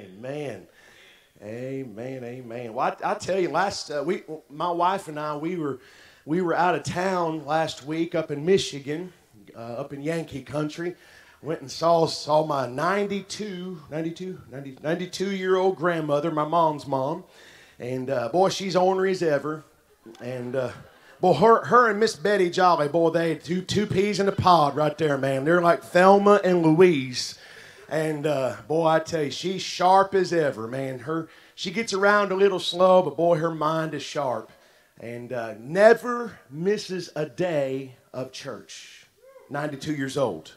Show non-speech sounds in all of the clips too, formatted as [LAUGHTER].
Amen. Amen. Amen. Well, I, I tell you, last uh, week, my wife and I, we were we were out of town last week up in Michigan, uh, up in Yankee country. Went and saw saw my 92, 92, 90, 92 year old grandmother, my mom's mom, and uh, boy, she's ornery as ever. And uh, boy, her her and Miss Betty Jolly, boy, they two two peas in a pod right there, man. They're like Thelma and Louise. And uh, boy, I tell you, she's sharp as ever, man. Her she gets around a little slow, but boy, her mind is sharp, and uh, never misses a day of church. 92 years old,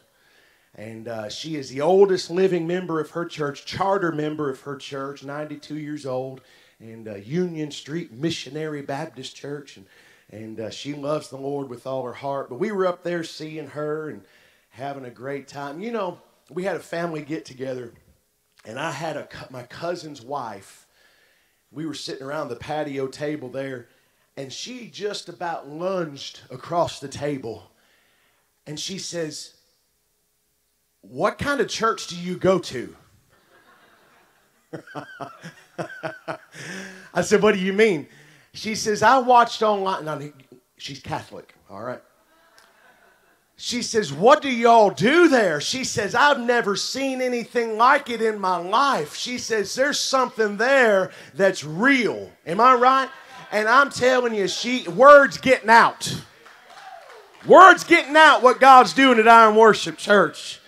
and uh, she is the oldest living member of her church, charter member of her church, 92 years old, and uh, Union Street Missionary Baptist Church, and and uh, she loves the Lord with all her heart. But we were up there seeing her and having a great time. You know we had a family get together, and I had a my cousin's wife. We were sitting around the patio table there, and she just about lunged across the table, and she says, "What kind of church do you go to?" [LAUGHS] I said, "What do you mean?" She says, "I watched online." Now, she's Catholic, all right. She says, What do y'all do there? She says, I've never seen anything like it in my life. She says, There's something there that's real. Am I right? And I'm telling you, she words getting out. Words getting out what God's doing at I Am Worship Church.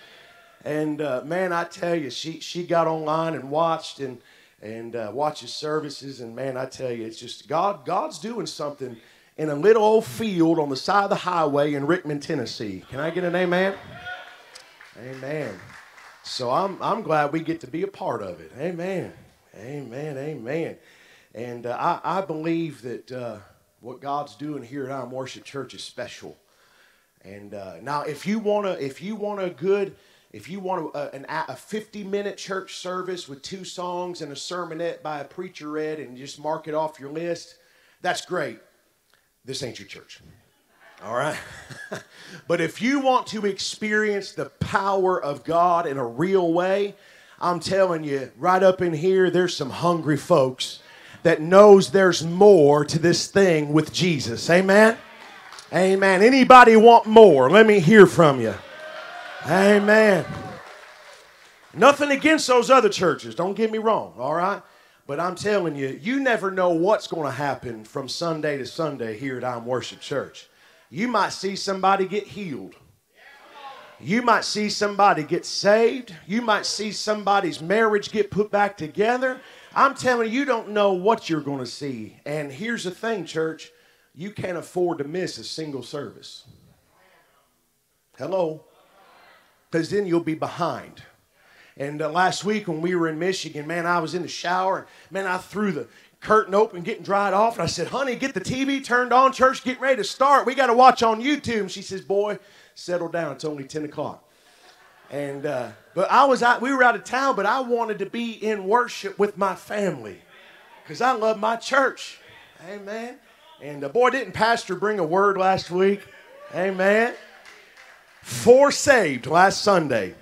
And uh, man, I tell you, she she got online and watched and and uh, watches services, and man, I tell you, it's just God. God's doing something in a little old field on the side of the highway in Rickman, Tennessee. Can I get an amen? Amen. So I'm, I'm glad we get to be a part of it. Amen. Amen. Amen. And uh, I, I believe that uh, what God's doing here at I Am Worship Church is special. And uh, now, if you want to, if you want a good, if you want a, an, a 50 minute church service with two songs and a sermonette by a preacher read and just mark it off your list, that's great this ain't your church. All right? [LAUGHS] but if you want to experience the power of God in a real way, I'm telling you, right up in here, there's some hungry folks that knows there's more to this thing with Jesus. Amen? Amen. Anybody want more? Let me hear from you. Amen. Nothing against those other churches. Don't get me wrong, all right? But I'm telling you, you never know what's going to happen from Sunday to Sunday here at I Am Worship Church. You might see somebody get healed. You might see somebody get saved. You might see somebody's marriage get put back together. I'm telling you, you don't know what you're going to see. And here's the thing, church you can't afford to miss a single service. Hello? Because then you'll be behind. And uh, last week when we were in Michigan, man, I was in the shower. And, man, I threw the curtain open, getting dried off. And I said, honey, get the TV turned on. Church getting ready to start. We got to watch on YouTube. And she says, boy, settle down. It's only 10 o'clock. And, uh, but I was out, we were out of town, but I wanted to be in worship with my family because I love my church. Amen. And uh, boy, didn't Pastor bring a word last week? Amen. Four saved last Sunday.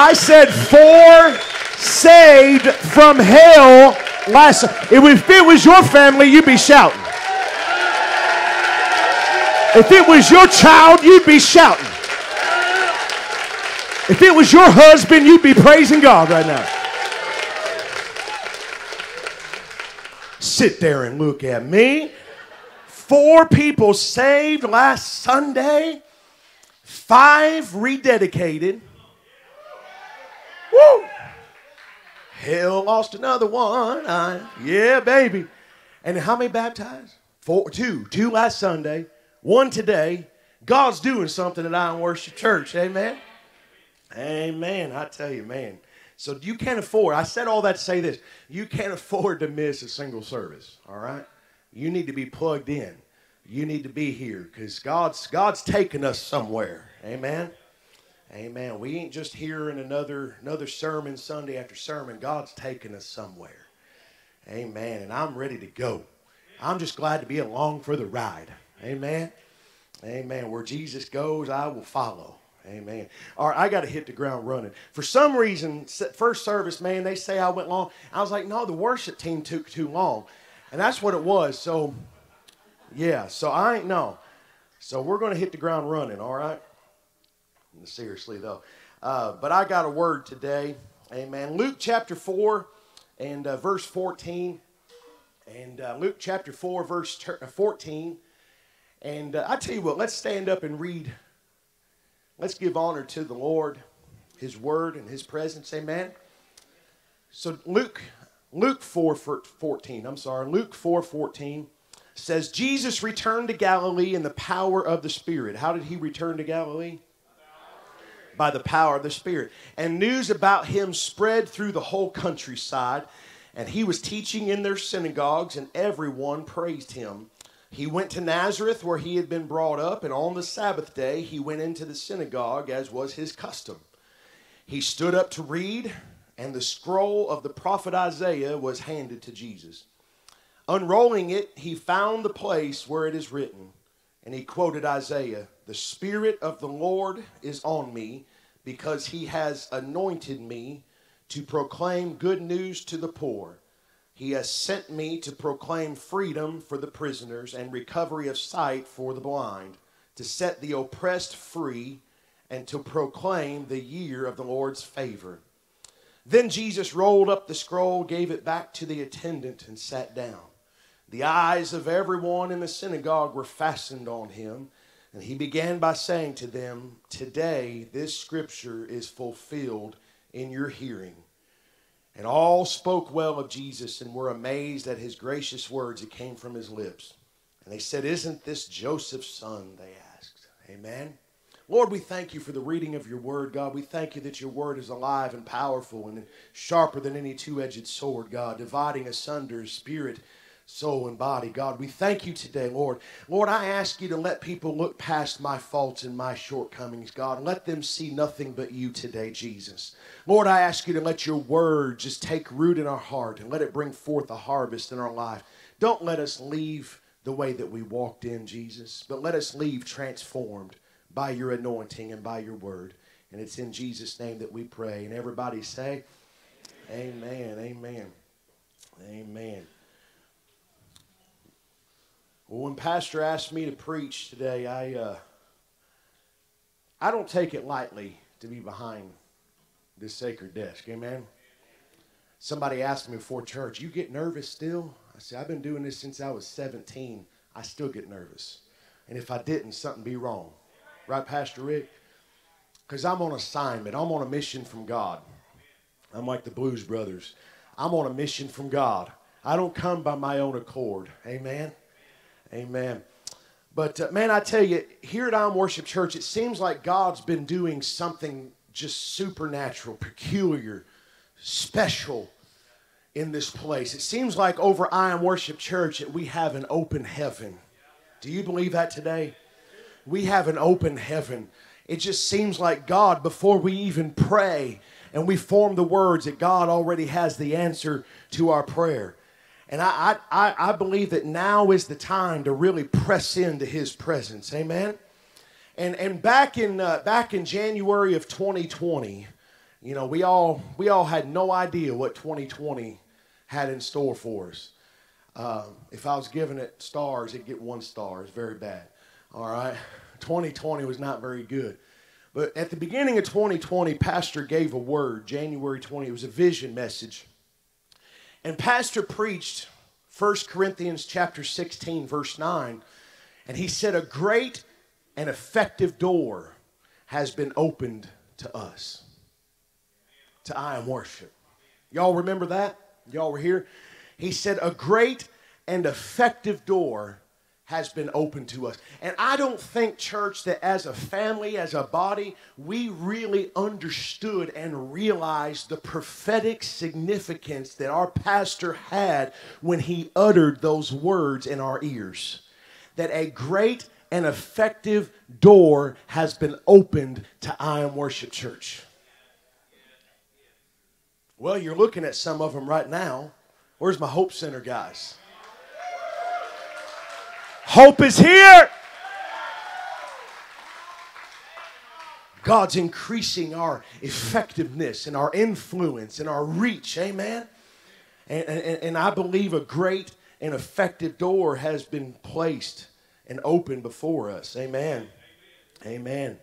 I said four saved from hell last. If it was your family, you'd be shouting. If it was your child, you'd be shouting. If it was your husband, you'd be praising God right now. Sit there and look at me. Four people saved last Sunday, five rededicated, Woo! Hell lost another one. I, yeah, baby. And how many baptized? Four, two. Two last Sunday, one today. God's doing something at I Am Worship Church. Amen. Amen. I tell you, man. So you can't afford, I said all that to say this. You can't afford to miss a single service, all right? You need to be plugged in. You need to be here because God's God's taking us somewhere. Amen. Amen. We ain't just hearing another another sermon Sunday after sermon. God's taking us somewhere. Amen. And I'm ready to go. I'm just glad to be along for the ride. Amen. Amen. Where Jesus goes, I will follow. Amen. All right, I got to hit the ground running. For some reason, first service, man, they say I went long. I was like, no, the worship team took too long. And that's what it was. So, yeah, so I ain't know. So we're going to hit the ground running, all right? Seriously, though. Uh, but I got a word today. Amen. Luke chapter 4 and uh, verse 14. And uh, Luke chapter 4, verse 14. And uh, I tell you what, let's stand up and read Let's give honor to the Lord, His Word, and His presence. Amen. So Luke, Luke 4 14, I'm sorry, Luke 4 14 says, Jesus returned to Galilee in the power of the Spirit. How did he return to Galilee? By the power of the Spirit. And news about him spread through the whole countryside. And he was teaching in their synagogues, and everyone praised him. He went to Nazareth where he had been brought up, and on the Sabbath day he went into the synagogue as was his custom. He stood up to read, and the scroll of the prophet Isaiah was handed to Jesus. Unrolling it, he found the place where it is written, and he quoted Isaiah The Spirit of the Lord is on me, because he has anointed me to proclaim good news to the poor. He has sent me to proclaim freedom for the prisoners and recovery of sight for the blind, to set the oppressed free, and to proclaim the year of the Lord's favor. Then Jesus rolled up the scroll, gave it back to the attendant, and sat down. The eyes of everyone in the synagogue were fastened on him, and he began by saying to them, Today this scripture is fulfilled in your hearing. And all spoke well of Jesus and were amazed at his gracious words that came from his lips. And they said, Isn't this Joseph's son? They asked. Amen. Lord, we thank you for the reading of your word, God. We thank you that your word is alive and powerful and sharper than any two edged sword, God, dividing asunder spirit soul, and body. God, we thank you today, Lord. Lord, I ask you to let people look past my faults and my shortcomings, God, let them see nothing but you today, Jesus. Lord, I ask you to let your word just take root in our heart and let it bring forth a harvest in our life. Don't let us leave the way that we walked in, Jesus, but let us leave transformed by your anointing and by your word. And it's in Jesus' name that we pray. And everybody say, Amen, amen, amen. Well, when Pastor asked me to preach today, I uh, I don't take it lightly to be behind this sacred desk. Amen. Somebody asked me before church, "You get nervous still?" I said, "I've been doing this since I was 17. I still get nervous, and if I didn't, something be wrong." Right, Pastor Rick? Because I'm on assignment. I'm on a mission from God. I'm like the Blues Brothers. I'm on a mission from God. I don't come by my own accord. Amen. Amen. But uh, man, I tell you, here at I Am Worship Church, it seems like God's been doing something just supernatural, peculiar, special in this place. It seems like over I Am Worship Church that we have an open heaven. Do you believe that today? We have an open heaven. It just seems like God, before we even pray and we form the words, that God already has the answer to our prayer. And I, I, I believe that now is the time to really press into his presence. Amen. And, and back in uh, back in January of 2020, you know, we all we all had no idea what 2020 had in store for us. Um, if I was giving it stars, it'd get one star. It's very bad. All right. 2020 was not very good. But at the beginning of 2020, Pastor gave a word, January 20. It was a vision message. And Pastor preached 1 Corinthians chapter 16, verse 9, and he said, A great and effective door has been opened to us. To I am worship. Y'all remember that? Y'all were here? He said, A great and effective door has been open to us. And I don't think, church, that as a family, as a body, we really understood and realized the prophetic significance that our pastor had when he uttered those words in our ears. That a great and effective door has been opened to I Am Worship Church. Well, you're looking at some of them right now. Where's my Hope Center guys? Hope is here. God's increasing our effectiveness and our influence and our reach. Amen. And, and, and I believe a great and effective door has been placed and opened before us. Amen. Amen.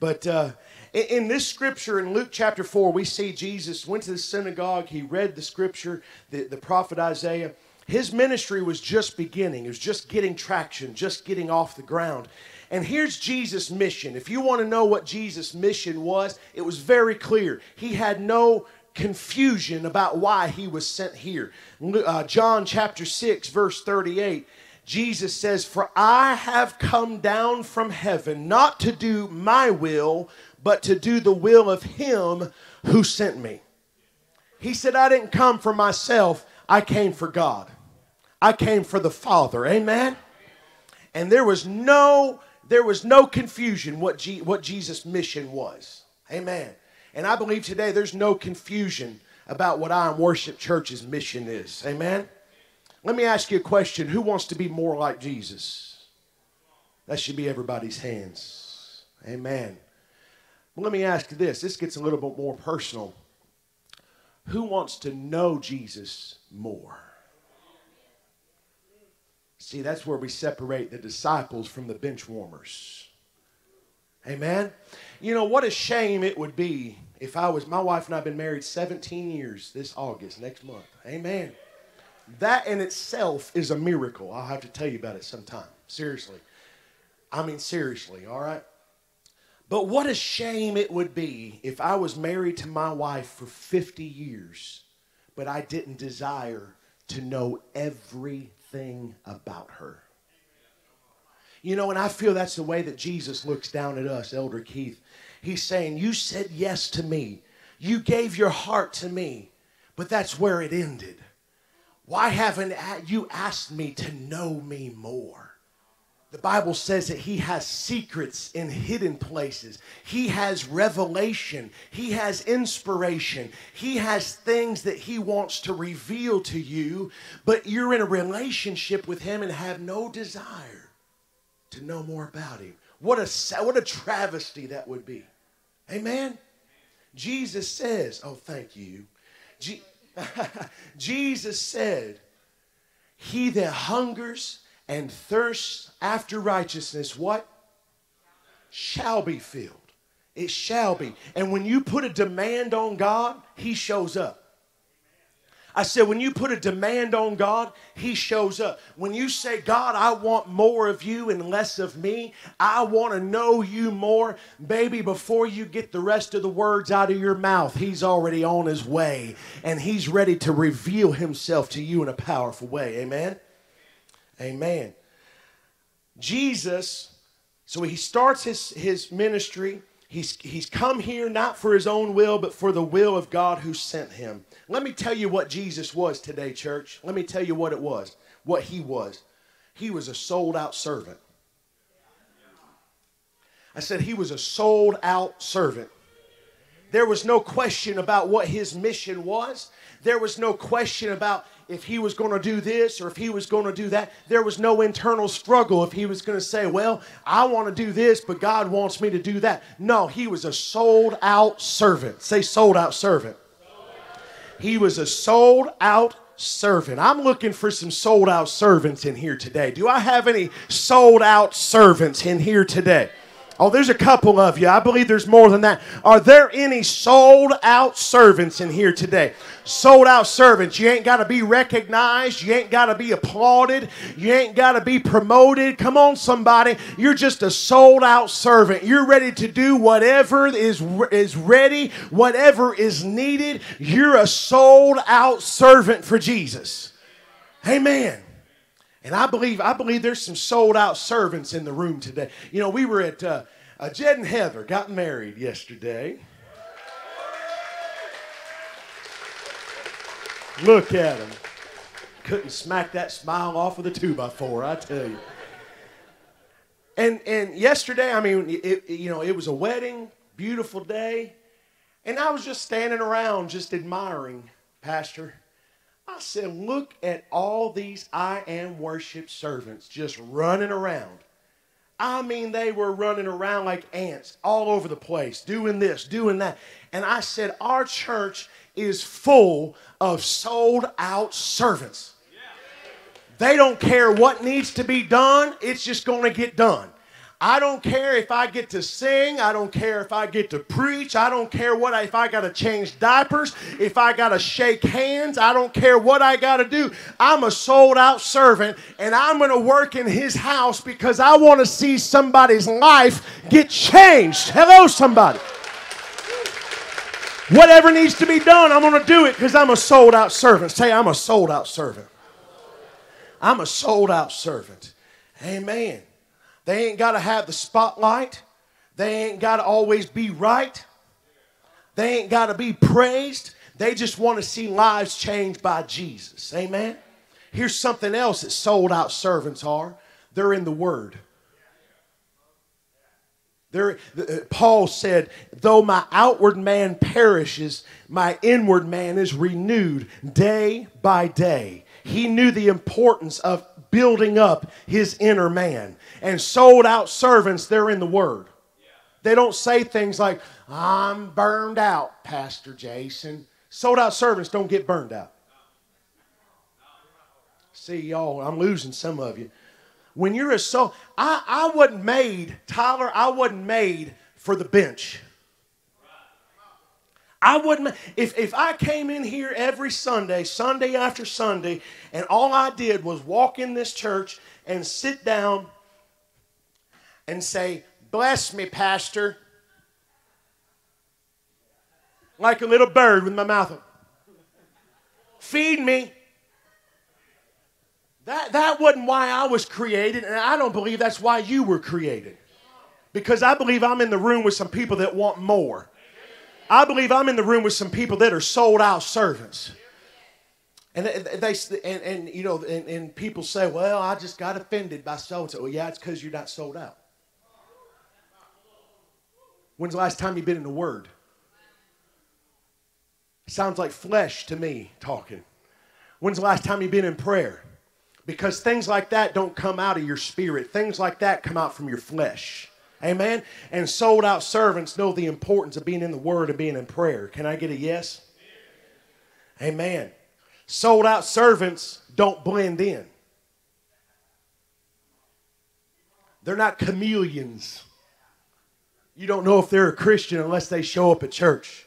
But uh, in, in this scripture in Luke chapter 4, we see Jesus went to the synagogue, he read the scripture, the, the prophet Isaiah. His ministry was just beginning, it was just getting traction, just getting off the ground. And here's Jesus' mission. If you want to know what Jesus' mission was, it was very clear. He had no confusion about why he was sent here. Uh, John chapter 6, verse 38. Jesus says, For I have come down from heaven not to do my will, but to do the will of him who sent me. He said, I didn't come for myself, I came for God. I came for the Father. Amen. And there was no there was no confusion what, G, what Jesus' mission was. Amen. And I believe today there's no confusion about what I Am Worship Church's mission is. Amen. Let me ask you a question. Who wants to be more like Jesus? That should be everybody's hands. Amen. Well, let me ask you this. This gets a little bit more personal. Who wants to know Jesus more? See, that's where we separate the disciples from the bench warmers. Amen. You know, what a shame it would be if I was, my wife and I have been married 17 years this August, next month. Amen. That in itself is a miracle. I'll have to tell you about it sometime. Seriously. I mean, seriously, all right? But what a shame it would be if I was married to my wife for 50 years, but I didn't desire to know everything about her. You know, and I feel that's the way that Jesus looks down at us, Elder Keith. He's saying, You said yes to me, you gave your heart to me, but that's where it ended. Why haven't you asked me to know me more? The Bible says that He has secrets in hidden places. He has revelation. He has inspiration. He has things that He wants to reveal to you, but you're in a relationship with Him and have no desire to know more about Him. What a, what a travesty that would be. Amen? Jesus says, oh, thank you. Je- [LAUGHS] Jesus said, He that hungers and thirsts after righteousness, what? Shall be filled. It shall be. And when you put a demand on God, He shows up. I said, when you put a demand on God, He shows up. When you say, God, I want more of you and less of me, I want to know you more, baby, before you get the rest of the words out of your mouth, He's already on His way and He's ready to reveal Himself to you in a powerful way. Amen? Amen. Jesus, so He starts His, his ministry. He's, he's come here not for his own will, but for the will of God who sent him. Let me tell you what Jesus was today, church. Let me tell you what it was, what he was. He was a sold out servant. I said he was a sold out servant. There was no question about what his mission was. There was no question about if he was going to do this or if he was going to do that. There was no internal struggle if he was going to say, Well, I want to do this, but God wants me to do that. No, he was a sold out servant. Say, sold out servant. He was a sold out servant. I'm looking for some sold out servants in here today. Do I have any sold out servants in here today? Oh, there's a couple of you. I believe there's more than that. Are there any sold out servants in here today? Sold out servants. You ain't got to be recognized. You ain't got to be applauded. You ain't got to be promoted. Come on, somebody. You're just a sold out servant. You're ready to do whatever is, is ready, whatever is needed. You're a sold out servant for Jesus. Amen. And I believe, I believe there's some sold out servants in the room today. You know, we were at, uh, uh, Jed and Heather got married yesterday. Look at them. Couldn't smack that smile off of the two by four, I tell you. And, and yesterday, I mean, it, you know, it was a wedding, beautiful day. And I was just standing around, just admiring, Pastor. I said, look at all these I am worship servants just running around. I mean, they were running around like ants all over the place, doing this, doing that. And I said, Our church is full of sold out servants. They don't care what needs to be done, it's just going to get done. I don't care if I get to sing. I don't care if I get to preach. I don't care what I, if I got to change diapers, if I got to shake hands. I don't care what I got to do. I'm a sold out servant and I'm going to work in his house because I want to see somebody's life get changed. Hello, somebody. Whatever needs to be done, I'm going to do it because I'm a sold out servant. Say, I'm a sold out servant. I'm a sold out servant. Amen. They ain't got to have the spotlight. They ain't got to always be right. They ain't got to be praised. They just want to see lives changed by Jesus. Amen. Here's something else that sold out servants are they're in the Word. There, uh, Paul said, Though my outward man perishes, my inward man is renewed day by day. He knew the importance of building up his inner man. And sold out servants, they're in the Word. They don't say things like, I'm burned out, Pastor Jason. Sold out servants don't get burned out. See, y'all, I'm losing some of you. When you're a soul, I, I wasn't made, Tyler, I wasn't made for the bench. I wouldn't, if, if I came in here every Sunday, Sunday after Sunday, and all I did was walk in this church and sit down and say, Bless me, Pastor. Like a little bird with my mouth open. Feed me. That, that wasn't why I was created, and I don't believe that's why you were created. Because I believe I'm in the room with some people that want more. I believe I'm in the room with some people that are sold out servants. And they, and, and you know, and, and people say, "Well, I just got offended by so and so." Well, yeah, it's because you're not sold out. When's the last time you've been in the Word? Sounds like flesh to me talking. When's the last time you've been in prayer? Because things like that don't come out of your spirit. Things like that come out from your flesh. Amen. And sold out servants know the importance of being in the Word and being in prayer. Can I get a yes? Amen. Sold out servants don't blend in. They're not chameleons. You don't know if they're a Christian unless they show up at church.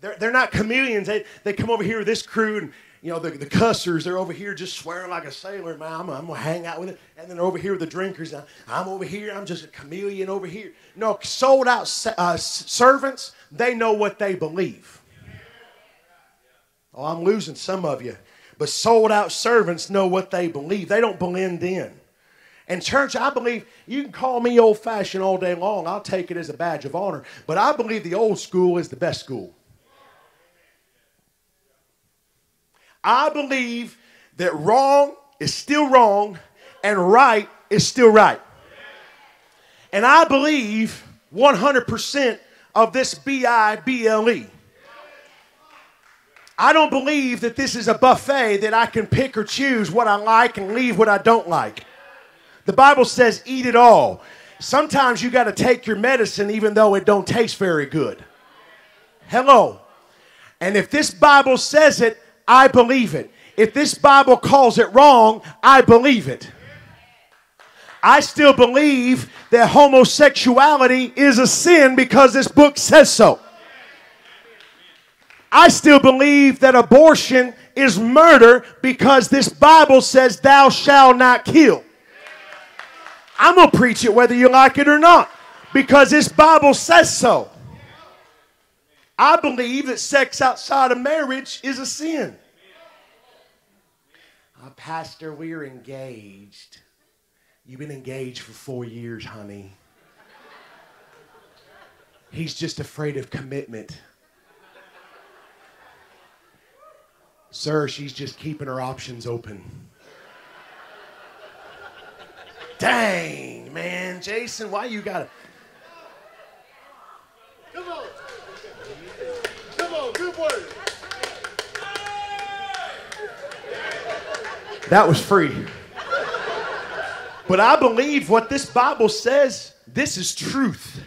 They're, they're not chameleons. They, they come over here with this crew and, you know, the, the cussers, they're over here just swearing like a sailor, man. I'm, I'm going to hang out with it. And then over here with the drinkers, I'm over here. I'm just a chameleon over here. No, sold out uh, servants, they know what they believe. Oh, I'm losing some of you. But sold out servants know what they believe. They don't blend in. And, church, I believe you can call me old fashioned all day long. I'll take it as a badge of honor. But I believe the old school is the best school. I believe that wrong is still wrong and right is still right. And I believe 100% of this B I B L E. I don't believe that this is a buffet that I can pick or choose what I like and leave what I don't like. The Bible says eat it all. Sometimes you got to take your medicine even though it don't taste very good. Hello. And if this Bible says it, I believe it. If this Bible calls it wrong, I believe it. I still believe that homosexuality is a sin because this book says so. I still believe that abortion is murder because this Bible says, Thou shalt not kill. I'm going to preach it whether you like it or not because this Bible says so. I believe that sex outside of marriage is a sin. Uh, Pastor, we're engaged. You've been engaged for four years, honey. He's just afraid of commitment. Sir, she's just keeping her options open. Dang, man. Jason, why you gotta. Come on. Come on, good word. That was free. But I believe what this Bible says, this is truth.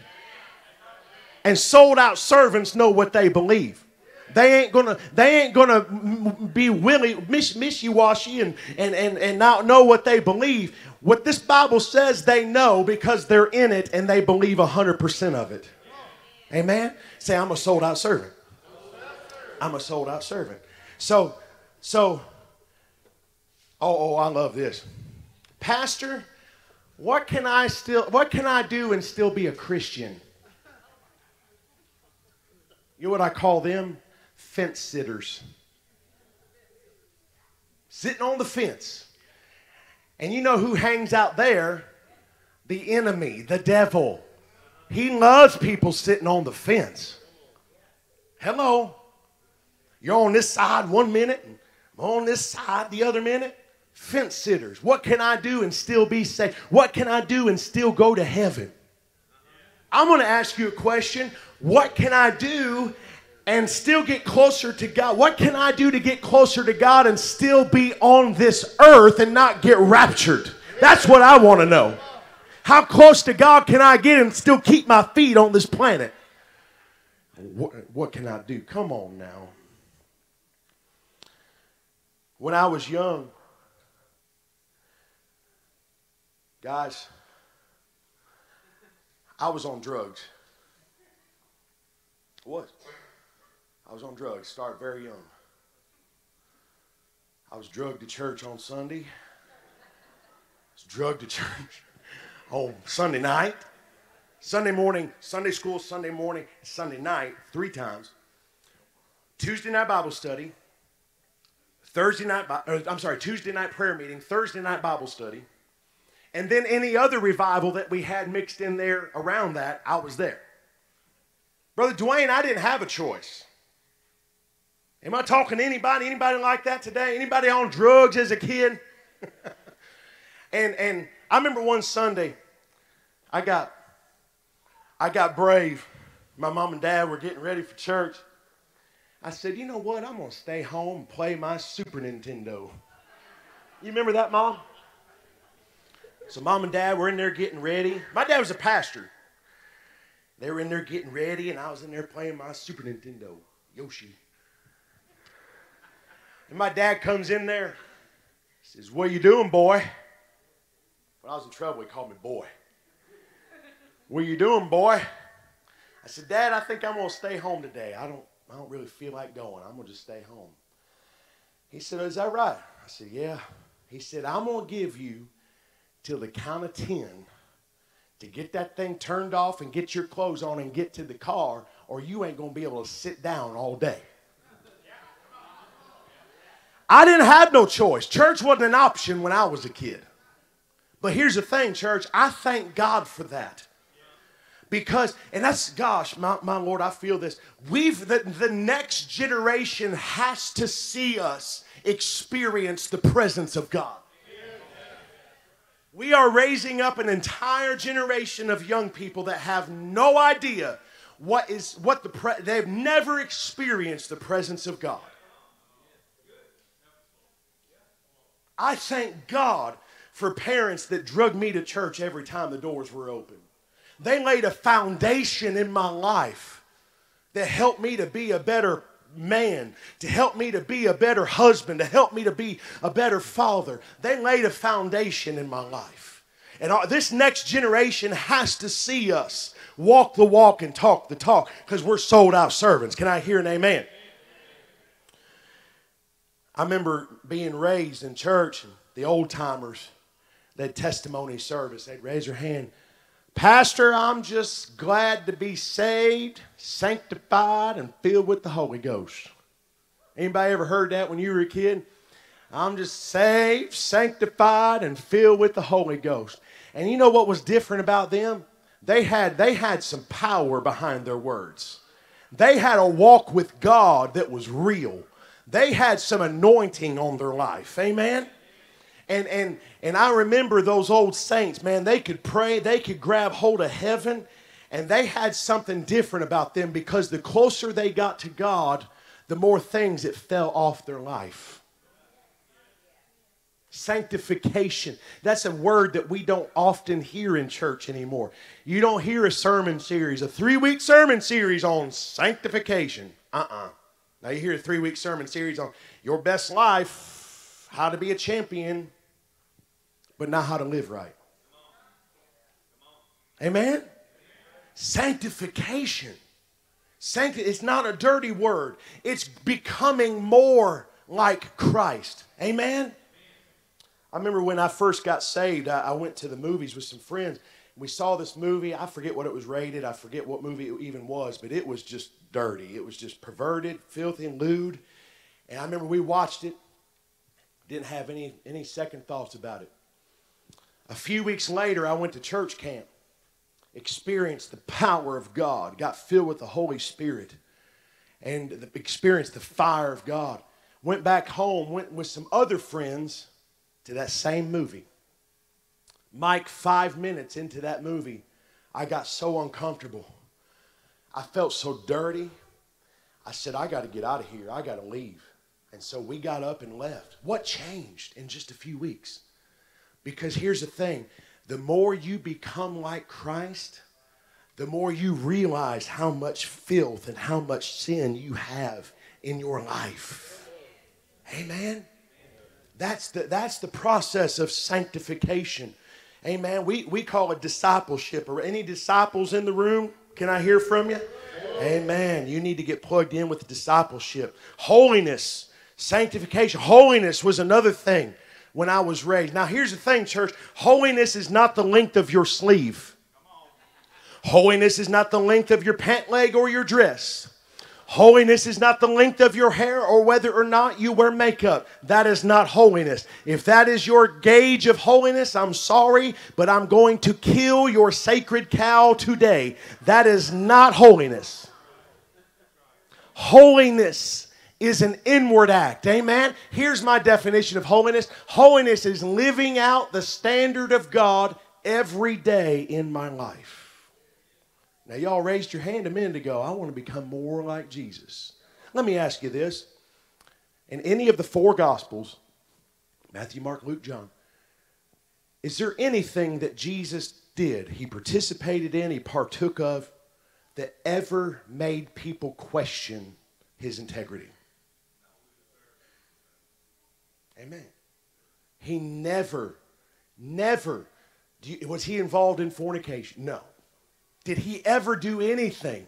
And sold out servants know what they believe. They ain't gonna they ain't gonna be willy mishy washy and, and, and, and not know what they believe. What this Bible says they know because they're in it and they believe hundred percent of it. Amen. Say I'm a sold out servant. I'm a sold out servant. So so oh oh I love this. Pastor, what can I still what can I do and still be a Christian? You know what I call them? fence sitters. Sitting on the fence. And you know who hangs out there? The enemy, the devil. He loves people sitting on the fence. Hello. You're on this side one minute, and I'm on this side the other minute. Fence sitters. What can I do and still be safe? What can I do and still go to heaven? I'm going to ask you a question. What can I do and still get closer to God? What can I do to get closer to God and still be on this earth and not get raptured? That's what I want to know. How close to God can I get and still keep my feet on this planet? What, what can I do? Come on now. When I was young, guys, I was on drugs. What? I was on drugs, started very young. I was drugged to church on Sunday. I was drugged to [LAUGHS] church on Sunday night. Sunday morning, Sunday school, Sunday morning, Sunday night, three times. Tuesday night Bible study. Thursday night, I'm sorry, Tuesday night prayer meeting, Thursday night Bible study. And then any other revival that we had mixed in there around that, I was there. Brother Dwayne, I didn't have a choice. Am I talking to anybody? Anybody like that today? Anybody on drugs as a kid? [LAUGHS] and and I remember one Sunday, I got I got brave. My mom and dad were getting ready for church. I said, you know what? I'm gonna stay home and play my Super Nintendo. You remember that, mom? So mom and dad were in there getting ready. My dad was a pastor. They were in there getting ready, and I was in there playing my Super Nintendo, Yoshi. And my dad comes in there, says, What you doing, boy? When I was in trouble, he called me boy. What you doing, boy? I said, Dad, I think I'm gonna stay home today. I don't I don't really feel like going. I'm gonna just stay home. He said, Is that right? I said, Yeah. He said, I'm gonna give you till the count of ten to get that thing turned off and get your clothes on and get to the car, or you ain't gonna be able to sit down all day. I didn't have no choice. Church wasn't an option when I was a kid. But here's the thing, church. I thank God for that. Because, and that's, gosh, my, my Lord, I feel this. We've, the, the next generation has to see us experience the presence of God. We are raising up an entire generation of young people that have no idea what is what the pre- they've never experienced the presence of God. I thank God for parents that drug me to church every time the doors were open. They laid a foundation in my life that helped me to be a better man, to help me to be a better husband, to help me to be a better father. They laid a foundation in my life. And this next generation has to see us walk the walk and talk the talk because we're sold out servants. Can I hear an amen? I remember being raised in church, and the old timers, that testimony service, they'd raise their hand. Pastor, I'm just glad to be saved, sanctified, and filled with the Holy Ghost. Anybody ever heard that when you were a kid? I'm just saved, sanctified, and filled with the Holy Ghost. And you know what was different about them? They had, they had some power behind their words. They had a walk with God that was real they had some anointing on their life. Amen. And and and I remember those old saints, man, they could pray, they could grab hold of heaven, and they had something different about them because the closer they got to God, the more things that fell off their life. Sanctification. That's a word that we don't often hear in church anymore. You don't hear a sermon series, a three week sermon series on sanctification. Uh uh-uh. uh Now you hear a three week sermon series on your best life, how to be a champion, but not how to live right. Amen? Sanctification. Sancti- it's not a dirty word, it's becoming more like Christ. Amen? I remember when I first got saved, I, I went to the movies with some friends. We saw this movie. I forget what it was rated. I forget what movie it even was, but it was just dirty. It was just perverted, filthy, and lewd. And I remember we watched it. Didn't have any, any second thoughts about it. A few weeks later, I went to church camp, experienced the power of God, got filled with the Holy Spirit, and experienced the fire of God. Went back home, went with some other friends to that same movie. Mike, five minutes into that movie, I got so uncomfortable. I felt so dirty. I said, I got to get out of here. I got to leave. And so we got up and left. What changed in just a few weeks? Because here's the thing the more you become like Christ, the more you realize how much filth and how much sin you have in your life. Amen. That's the, that's the process of sanctification. Amen. We, we call it discipleship. Are any disciples in the room? Can I hear from you? Amen. You need to get plugged in with discipleship. Holiness, sanctification. Holiness was another thing when I was raised. Now, here's the thing, church holiness is not the length of your sleeve, holiness is not the length of your pant leg or your dress. Holiness is not the length of your hair or whether or not you wear makeup. That is not holiness. If that is your gauge of holiness, I'm sorry, but I'm going to kill your sacred cow today. That is not holiness. Holiness is an inward act. Amen. Here's my definition of holiness holiness is living out the standard of God every day in my life. Now, y'all raised your hand a minute ago. I want to become more like Jesus. Let me ask you this. In any of the four Gospels, Matthew, Mark, Luke, John, is there anything that Jesus did, he participated in, he partook of, that ever made people question his integrity? Amen. He never, never, you, was he involved in fornication? No. Did he ever do anything?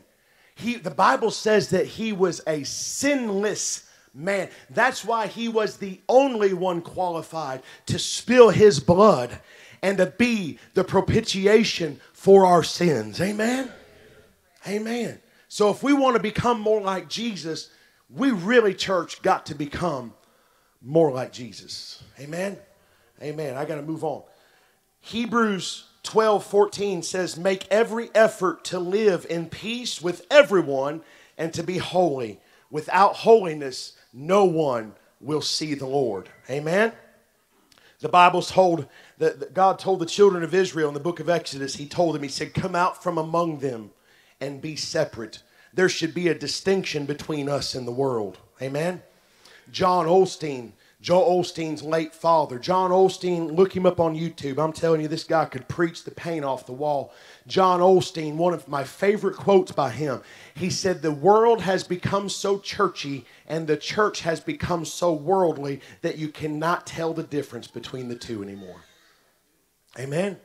He, the Bible says that he was a sinless man. That's why he was the only one qualified to spill his blood and to be the propitiation for our sins. Amen? Amen. So if we want to become more like Jesus, we really, church, got to become more like Jesus. Amen? Amen. I got to move on. Hebrews 12 14 says, Make every effort to live in peace with everyone and to be holy. Without holiness, no one will see the Lord. Amen? The Bible's told that God told the children of Israel in the book of Exodus, He told them, He said, Come out from among them and be separate. There should be a distinction between us and the world. Amen? John Osteen, Joel Osteen's late father. John Osteen, look him up on YouTube. I'm telling you, this guy could preach the paint off the wall. John Osteen, one of my favorite quotes by him, he said, The world has become so churchy and the church has become so worldly that you cannot tell the difference between the two anymore. Amen?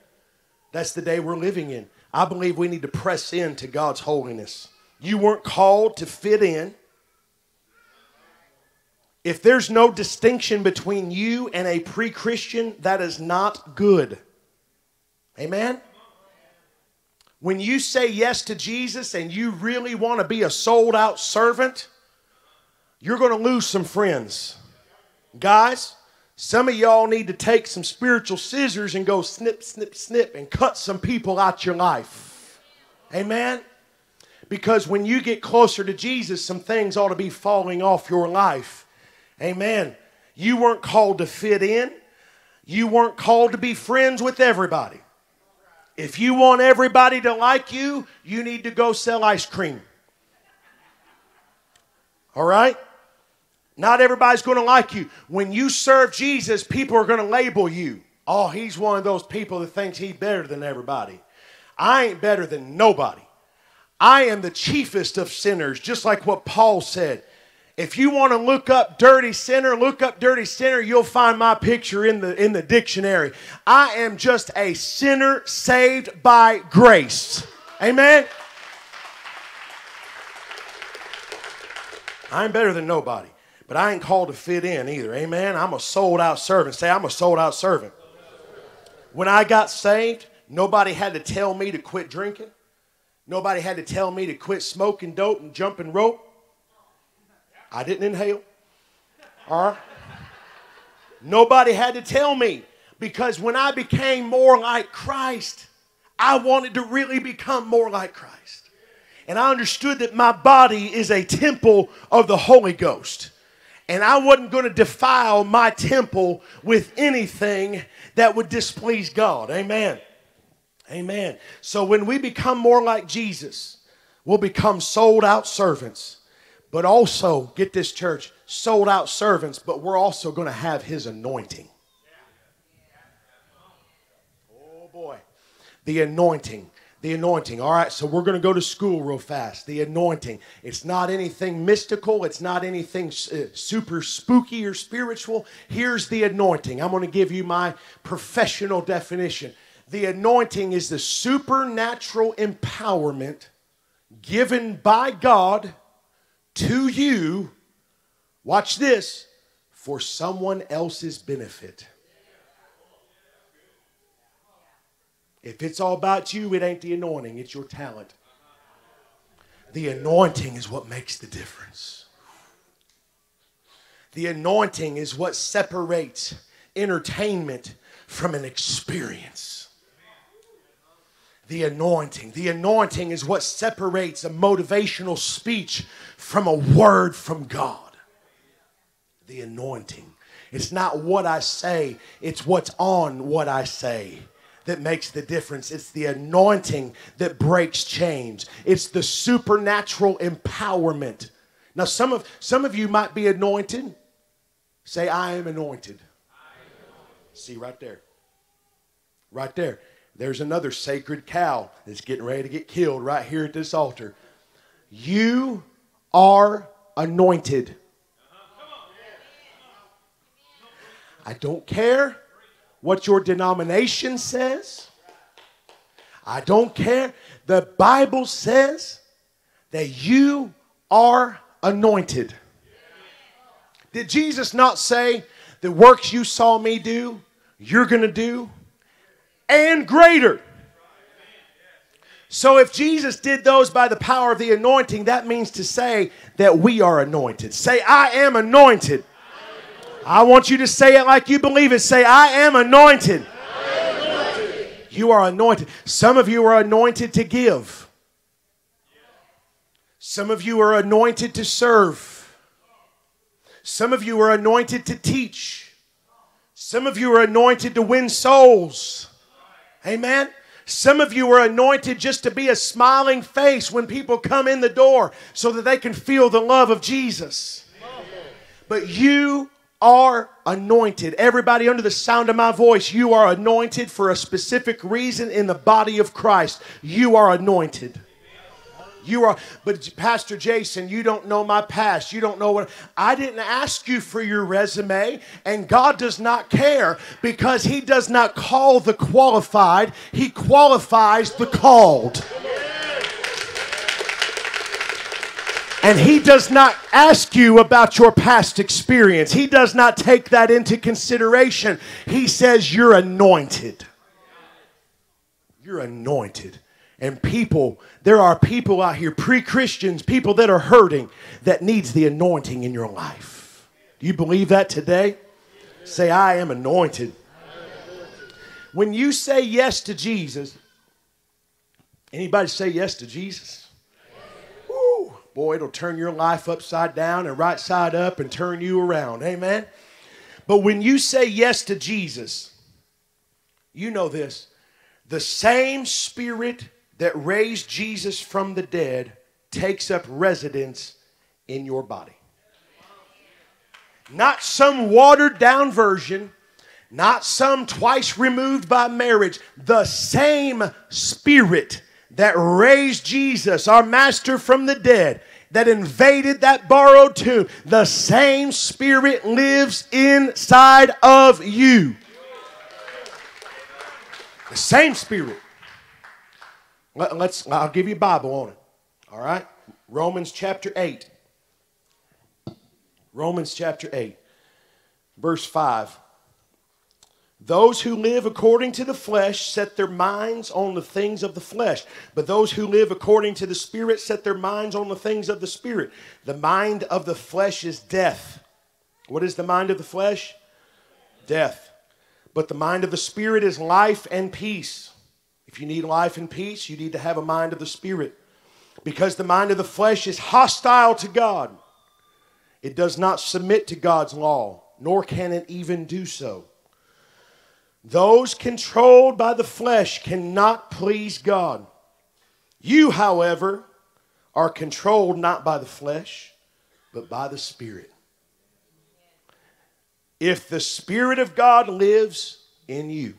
That's the day we're living in. I believe we need to press into God's holiness. You weren't called to fit in. If there's no distinction between you and a pre Christian, that is not good. Amen? When you say yes to Jesus and you really want to be a sold out servant, you're going to lose some friends. Guys, some of y'all need to take some spiritual scissors and go snip, snip, snip and cut some people out your life. Amen? Because when you get closer to Jesus, some things ought to be falling off your life. Amen. You weren't called to fit in. You weren't called to be friends with everybody. If you want everybody to like you, you need to go sell ice cream. All right? Not everybody's going to like you. When you serve Jesus, people are going to label you. Oh, he's one of those people that thinks he's better than everybody. I ain't better than nobody. I am the chiefest of sinners, just like what Paul said. If you want to look up dirty sinner, look up dirty sinner, you'll find my picture in the in the dictionary. I am just a sinner saved by grace. Amen. I'm better than nobody, but I ain't called to fit in either. Amen. I'm a sold out servant. Say I'm a sold out servant. When I got saved, nobody had to tell me to quit drinking. Nobody had to tell me to quit smoking dope and jumping rope. I didn't inhale. All right? Nobody had to tell me because when I became more like Christ, I wanted to really become more like Christ. And I understood that my body is a temple of the Holy Ghost. And I wasn't going to defile my temple with anything that would displease God. Amen. Amen. So when we become more like Jesus, we'll become sold out servants but also, get this church, sold out servants, but we're also going to have his anointing. Oh boy. The anointing. The anointing. All right, so we're going to go to school real fast. The anointing. It's not anything mystical, it's not anything uh, super spooky or spiritual. Here's the anointing. I'm going to give you my professional definition. The anointing is the supernatural empowerment given by God to you, watch this, for someone else's benefit. If it's all about you, it ain't the anointing, it's your talent. The anointing is what makes the difference. The anointing is what separates entertainment from an experience the anointing. The anointing is what separates a motivational speech from a word from God. The anointing. It's not what I say, it's what's on what I say that makes the difference. It's the anointing that breaks chains. It's the supernatural empowerment. Now some of some of you might be anointed. Say I am anointed. See right there. Right there. There's another sacred cow that's getting ready to get killed right here at this altar. You are anointed. I don't care what your denomination says. I don't care. The Bible says that you are anointed. Did Jesus not say, The works you saw me do, you're going to do? And greater. So, if Jesus did those by the power of the anointing, that means to say that we are anointed. Say, I am anointed. I want you to say it like you believe it. Say, I am anointed. You are anointed. Some of you are anointed to give, some of you are anointed to serve, some of you are anointed to teach, some of you are anointed to win souls. Amen. Some of you are anointed just to be a smiling face when people come in the door so that they can feel the love of Jesus. But you are anointed. Everybody under the sound of my voice, you are anointed for a specific reason in the body of Christ. You are anointed. You are, but Pastor Jason, you don't know my past. You don't know what. I didn't ask you for your resume, and God does not care because He does not call the qualified, He qualifies the called. And he does not ask you about your past experience. He does not take that into consideration. He says, You're anointed. You're anointed. And people, there are people out here, pre-Christians, people that are hurting that needs the anointing in your life. Do you believe that today? Say, I am anointed. When you say yes to Jesus, anybody say yes to Jesus? Woo, boy, it'll turn your life upside down and right side up and turn you around. Amen. But when you say yes to Jesus, you know this the same spirit that raised Jesus from the dead takes up residence in your body. not some watered down version, not some twice removed by marriage, the same Spirit that raised Jesus, our Master, from the dead, that invaded that borrowed tomb, the same Spirit lives inside of you. The same Spirit. Let, us I'll give you a Bible on it. All right? Romans chapter 8. Romans chapter 8, verse 5. Those who live according to the flesh set their minds on the things of the flesh, but those who live according to the Spirit set their minds on the things of the Spirit. The mind of the flesh is death. What is the mind of the flesh? Death. But the mind of the Spirit is life and peace. If you need life and peace, you need to have a mind of the Spirit. Because the mind of the flesh is hostile to God. It does not submit to God's law, nor can it even do so. Those controlled by the flesh cannot please God. You, however, are controlled not by the flesh, but by the Spirit. If the Spirit of God lives in you,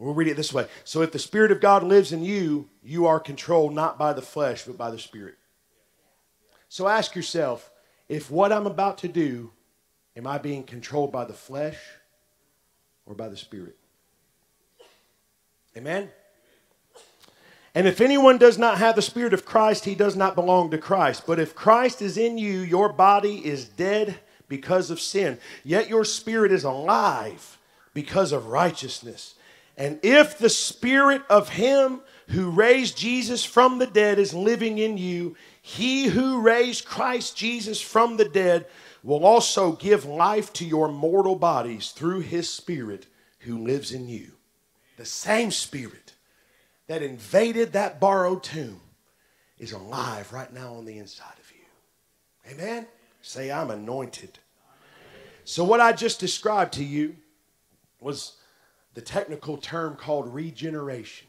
we'll read it this way. So, if the Spirit of God lives in you, you are controlled not by the flesh, but by the Spirit. So, ask yourself if what I'm about to do, am I being controlled by the flesh or by the Spirit? Amen? And if anyone does not have the Spirit of Christ, he does not belong to Christ. But if Christ is in you, your body is dead because of sin, yet your spirit is alive because of righteousness. And if the Spirit of Him who raised Jesus from the dead is living in you, he who raised Christ Jesus from the dead will also give life to your mortal bodies through his Spirit who lives in you. The same Spirit that invaded that borrowed tomb is alive right now on the inside of you. Amen? Say, I'm anointed. So, what I just described to you was the technical term called regeneration.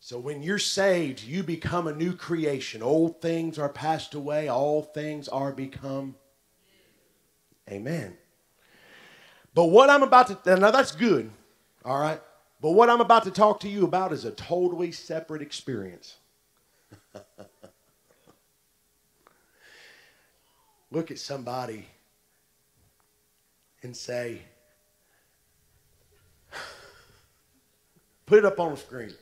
So when you're saved, you become a new creation. Old things are passed away, all things are become. Amen. But what I'm about to, now that's good, all right? But what I'm about to talk to you about is a totally separate experience. [LAUGHS] Look at somebody and say, put it up on the screen.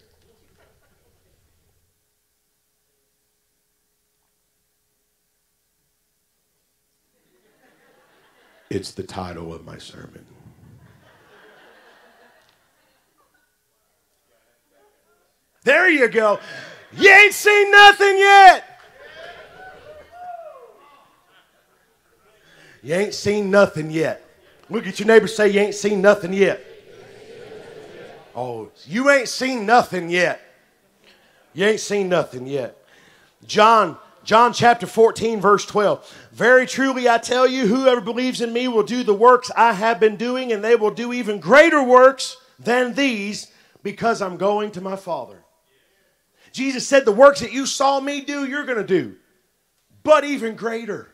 It's the title of my sermon. There you go. You ain't seen nothing yet. You ain't seen nothing yet. Look at your neighbor say, You ain't seen nothing yet. Oh, you ain't seen nothing yet. You ain't seen nothing yet. John John chapter 14, verse 12. Very truly I tell you, whoever believes in me will do the works I have been doing, and they will do even greater works than these because I'm going to my Father. Jesus said, The works that you saw me do, you're going to do, but even greater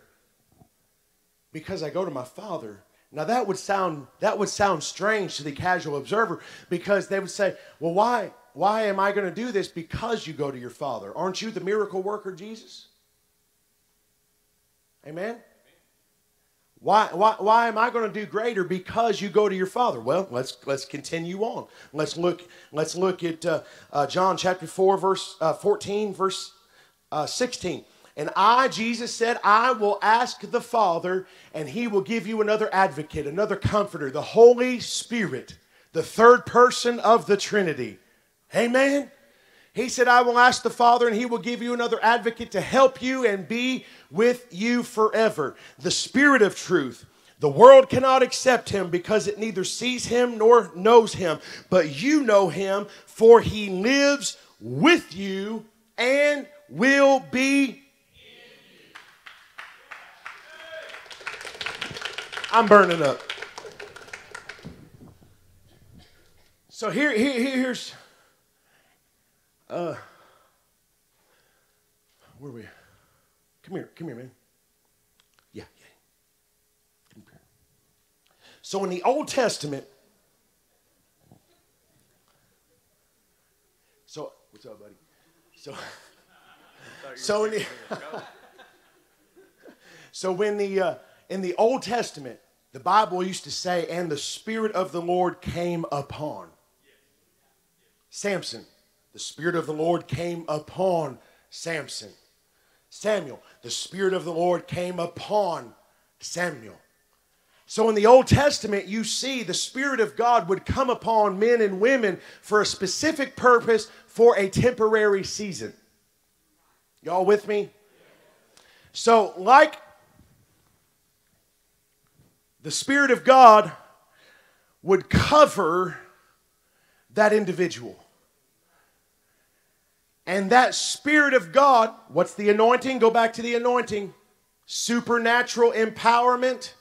because I go to my Father. Now that would sound that would sound strange to the casual observer because they would say, "Well, why why am I going to do this because you go to your Father? Aren't you the miracle worker, Jesus?" Amen? Why, why, why am I going to do greater? Because you go to your father. Well, let's let's continue on. Let's look. Let's look at uh, uh, John chapter four, verse uh, fourteen, verse uh, sixteen. And I, Jesus said, I will ask the Father, and He will give you another advocate, another comforter, the Holy Spirit, the third person of the Trinity. Amen. He said, I will ask the Father, and He will give you another advocate to help you and be with you forever. The Spirit of truth. The world cannot accept him because it neither sees him nor knows him, but you know him, for he lives with you and will be. I'm burning up. So here, here here's uh, where are we? Come here, come here, man. Yeah, yeah. So in the Old Testament, so what's up, buddy? So, [LAUGHS] so in the, [LAUGHS] so when the uh, in the Old Testament, the Bible used to say, "And the Spirit of the Lord came upon." Samson, the Spirit of the Lord came upon Samson. Samuel, the Spirit of the Lord came upon Samuel. So in the Old Testament, you see the Spirit of God would come upon men and women for a specific purpose for a temporary season. Y'all with me? So, like the Spirit of God would cover that individual. And that Spirit of God, what's the anointing? Go back to the anointing. Supernatural empowerment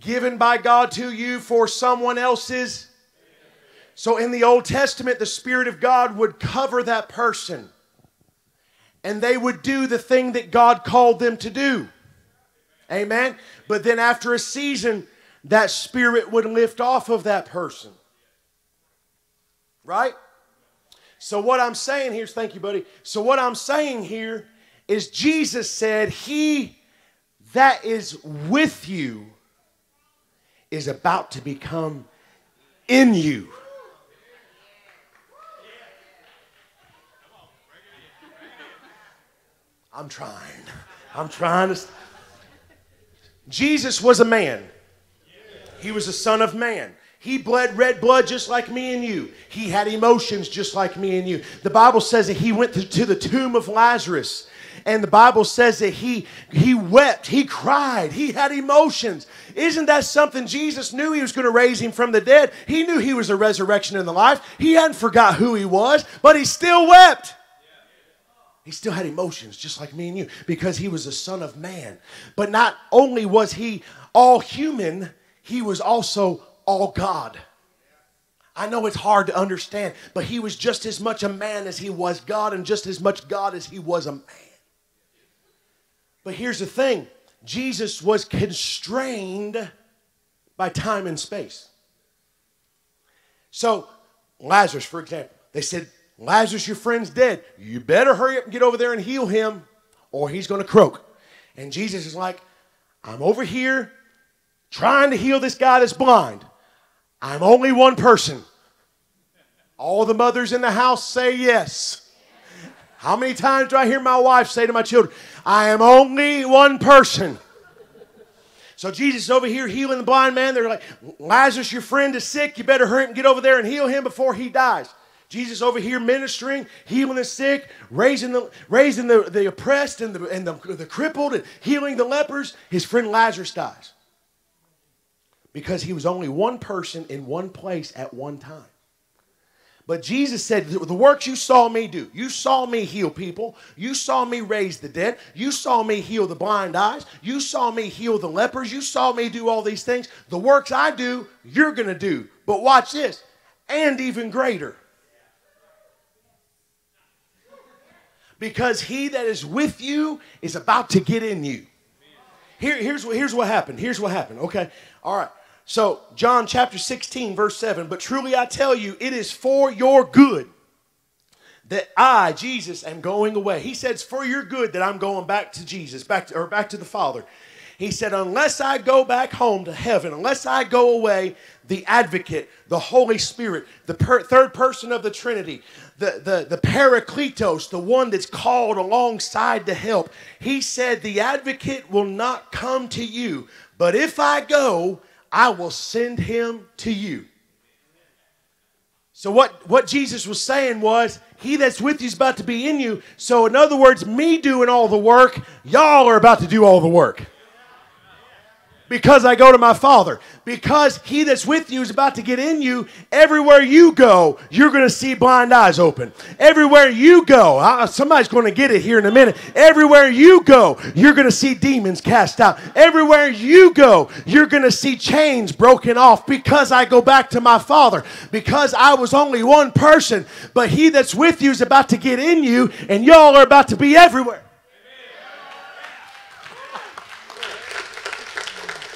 given by God to you for someone else's. So in the Old Testament, the Spirit of God would cover that person and they would do the thing that God called them to do. Amen. But then after a season, that spirit would lift off of that person. Right? So, what I'm saying here is, thank you, buddy. So, what I'm saying here is, Jesus said, He that is with you is about to become in you. I'm trying. I'm trying to. Jesus was a man. He was a son of man. He bled red blood just like me and you. He had emotions just like me and you. The Bible says that he went to, the tomb of Lazarus and the Bible says that he he wept, he cried, he had emotions. Isn't that something Jesus knew he was going to raise him from the dead? He knew he was a resurrection in the life. He hadn't forgot who he was, but he still wept. He still had emotions just like me and you because he was a son of man. But not only was he all human, he was also all God. I know it's hard to understand, but he was just as much a man as he was God and just as much God as he was a man. But here's the thing Jesus was constrained by time and space. So, Lazarus, for example, they said, Lazarus, your friend's dead. You better hurry up and get over there and heal him, or he's going to croak. And Jesus is like, I'm over here trying to heal this guy that's blind. I'm only one person. All the mothers in the house say yes. How many times do I hear my wife say to my children, I am only one person? So Jesus is over here healing the blind man. They're like, Lazarus, your friend is sick. You better hurry and get over there and heal him before he dies. Jesus over here ministering, healing the sick, raising the, raising the, the oppressed and, the, and the, the crippled, and healing the lepers. His friend Lazarus dies because he was only one person in one place at one time. But Jesus said, The works you saw me do, you saw me heal people, you saw me raise the dead, you saw me heal the blind eyes, you saw me heal the lepers, you saw me do all these things. The works I do, you're going to do. But watch this, and even greater. Because he that is with you is about to get in you. Here, here's, what, here's what happened. Here's what happened. Okay. All right. So, John chapter 16, verse 7. But truly I tell you, it is for your good that I, Jesus, am going away. He says, for your good that I'm going back to Jesus, back to, or back to the Father. He said, unless I go back home to heaven, unless I go away, the advocate, the Holy Spirit, the per- third person of the Trinity, the, the, the Parakletos, the one that's called alongside to help, he said, The advocate will not come to you, but if I go, I will send him to you. So, what, what Jesus was saying was, He that's with you is about to be in you. So, in other words, me doing all the work, y'all are about to do all the work because I go to my Father. Because he that's with you is about to get in you. Everywhere you go, you're going to see blind eyes open. Everywhere you go, uh, somebody's going to get it here in a minute. Everywhere you go, you're going to see demons cast out. Everywhere you go, you're going to see chains broken off because I go back to my Father. Because I was only one person, but he that's with you is about to get in you, and y'all are about to be everywhere.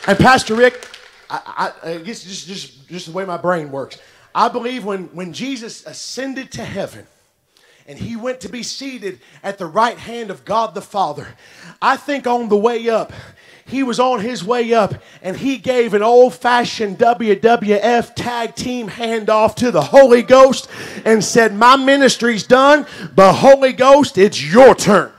And Pastor Rick, I, I, I guess just, just, just the way my brain works. I believe when, when Jesus ascended to heaven, and he went to be seated at the right hand of God the Father. I think on the way up, he was on his way up and he gave an old fashioned WWF tag team handoff to the Holy Ghost and said, My ministry's done, but Holy Ghost, it's your turn.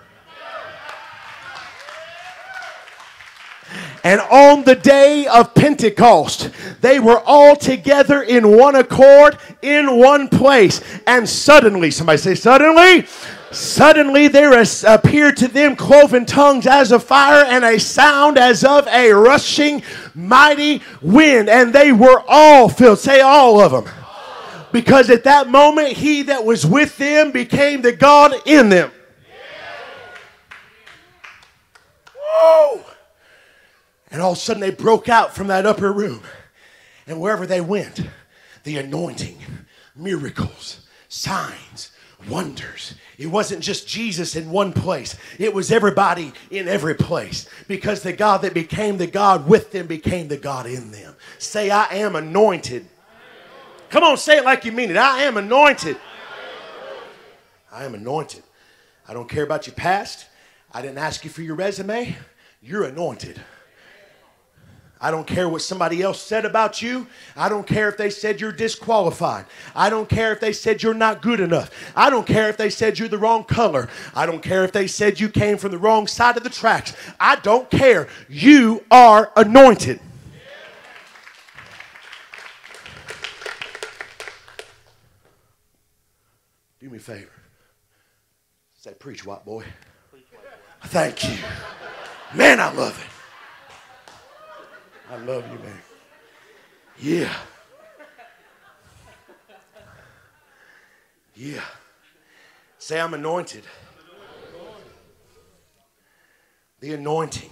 And on the day of Pentecost, they were all together in one accord, in one place. And suddenly, somebody say, suddenly, suddenly there appeared to them cloven tongues as of fire and a sound as of a rushing mighty wind. And they were all filled. Say, all of them. Because at that moment, he that was with them became the God in them. Whoa! And all of a sudden they broke out from that upper room. And wherever they went, the anointing, miracles, signs, wonders. It wasn't just Jesus in one place, it was everybody in every place. Because the God that became the God with them became the God in them. Say, I am anointed. Come on, say it like you mean it. I am anointed. I am anointed. I don't care about your past. I didn't ask you for your resume. You're anointed. I don't care what somebody else said about you. I don't care if they said you're disqualified. I don't care if they said you're not good enough. I don't care if they said you're the wrong color. I don't care if they said you came from the wrong side of the tracks. I don't care. You are anointed. Do me a favor. Say, preach, white boy. Thank you. Man, I love it. I love you, man. Yeah. Yeah. Say, I'm anointed. The anointing.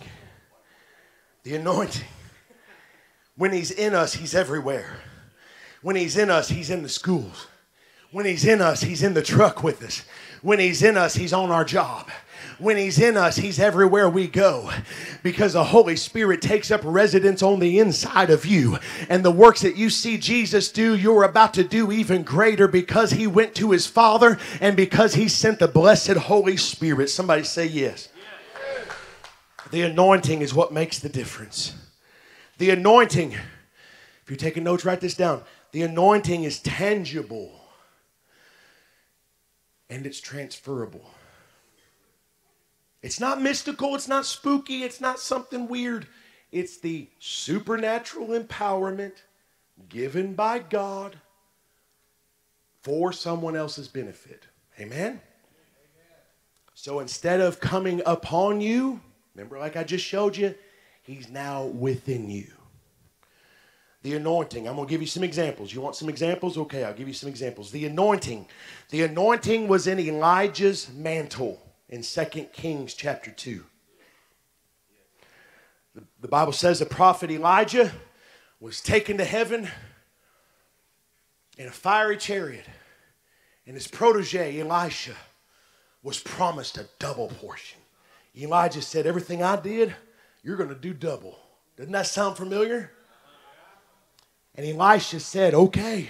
The anointing. When He's in us, He's everywhere. When He's in us, He's in the schools. When He's in us, He's in the truck with us. When He's in us, He's on our job. When He's in us, He's everywhere we go because the Holy Spirit takes up residence on the inside of you. And the works that you see Jesus do, you're about to do even greater because He went to His Father and because He sent the blessed Holy Spirit. Somebody say yes. The anointing is what makes the difference. The anointing, if you're taking notes, write this down. The anointing is tangible and it's transferable. It's not mystical, it's not spooky, it's not something weird. It's the supernatural empowerment given by God for someone else's benefit. Amen? So instead of coming upon you, remember, like I just showed you, He's now within you. The anointing. I'm going to give you some examples. You want some examples? Okay, I'll give you some examples. The anointing. The anointing was in Elijah's mantle in 2 Kings chapter 2. The, the Bible says the prophet Elijah was taken to heaven in a fiery chariot, and his protege Elisha was promised a double portion. Elijah said, Everything I did, you're going to do double. Doesn't that sound familiar? And Elisha said, Okay.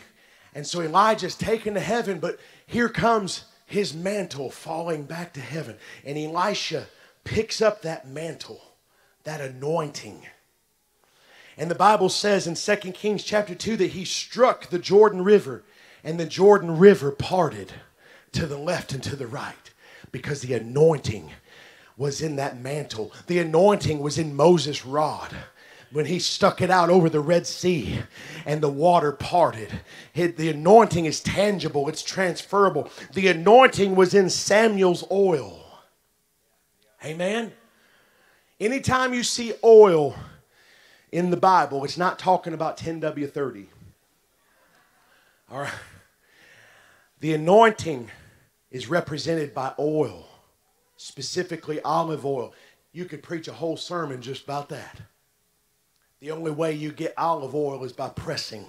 And so Elijah's taken to heaven, but here comes his mantle falling back to heaven. And Elisha picks up that mantle, that anointing. And the Bible says in 2 Kings chapter 2 that he struck the Jordan River, and the Jordan River parted to the left and to the right because the anointing was in that mantle. The anointing was in Moses' rod when he stuck it out over the Red Sea and the water parted. the anointing is tangible, it's transferable. The anointing was in Samuel's oil. Amen. Anytime you see oil in the Bible, it's not talking about 10W30. All right. The anointing is represented by oil, specifically olive oil. You could preach a whole sermon just about that. The only way you get olive oil is by pressing.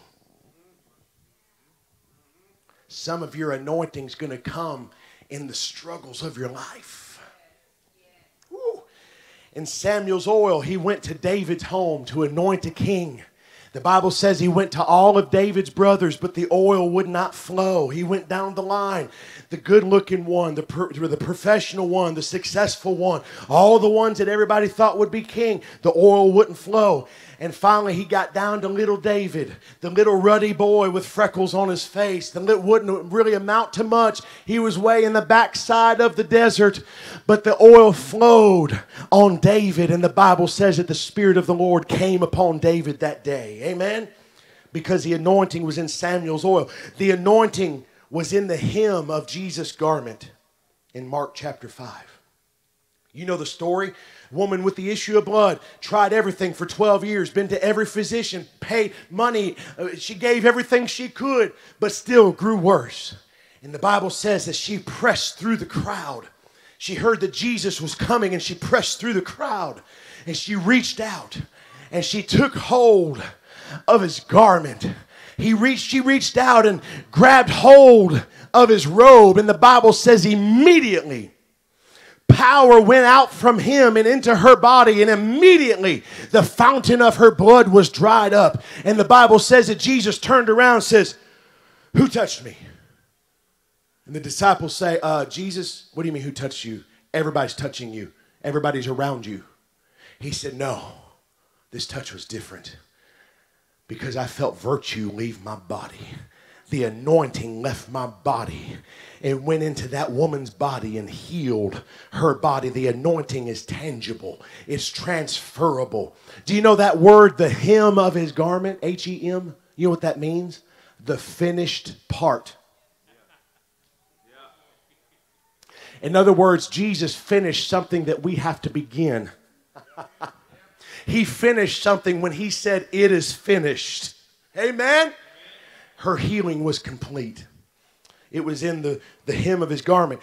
Some of your anointing is going to come in the struggles of your life. Woo. In Samuel's oil, he went to David's home to anoint a king. The Bible says he went to all of David's brothers, but the oil would not flow. He went down the line. The good looking one, the, per, the professional one, the successful one, all the ones that everybody thought would be king, the oil wouldn't flow. And finally, he got down to little David, the little ruddy boy with freckles on his face The that wouldn't really amount to much. He was way in the backside of the desert, but the oil flowed on David. And the Bible says that the Spirit of the Lord came upon David that day. Amen? Because the anointing was in Samuel's oil. The anointing was in the hem of Jesus' garment in Mark chapter 5. You know the story woman with the issue of blood tried everything for 12 years been to every physician paid money uh, she gave everything she could but still grew worse. And the bible says that she pressed through the crowd. She heard that jesus was coming and she pressed through the crowd and she reached out and she took hold of his garment. He reached she reached out and grabbed hold of his robe and the bible says immediately power went out from him and into her body, and immediately the fountain of her blood was dried up. And the Bible says that Jesus turned around and says, Who touched me? And the disciples say, uh, Jesus, what do you mean, who touched you? Everybody's touching you, everybody's around you. He said, No, this touch was different because I felt virtue leave my body the anointing left my body. It went into that woman's body and healed her body. The anointing is tangible, it's transferable. Do you know that word, the hem of his garment? H E M? You know what that means? The finished part. In other words, Jesus finished something that we have to begin. [LAUGHS] he finished something when he said, It is finished. Amen her healing was complete. It was in the, the hem of his garment.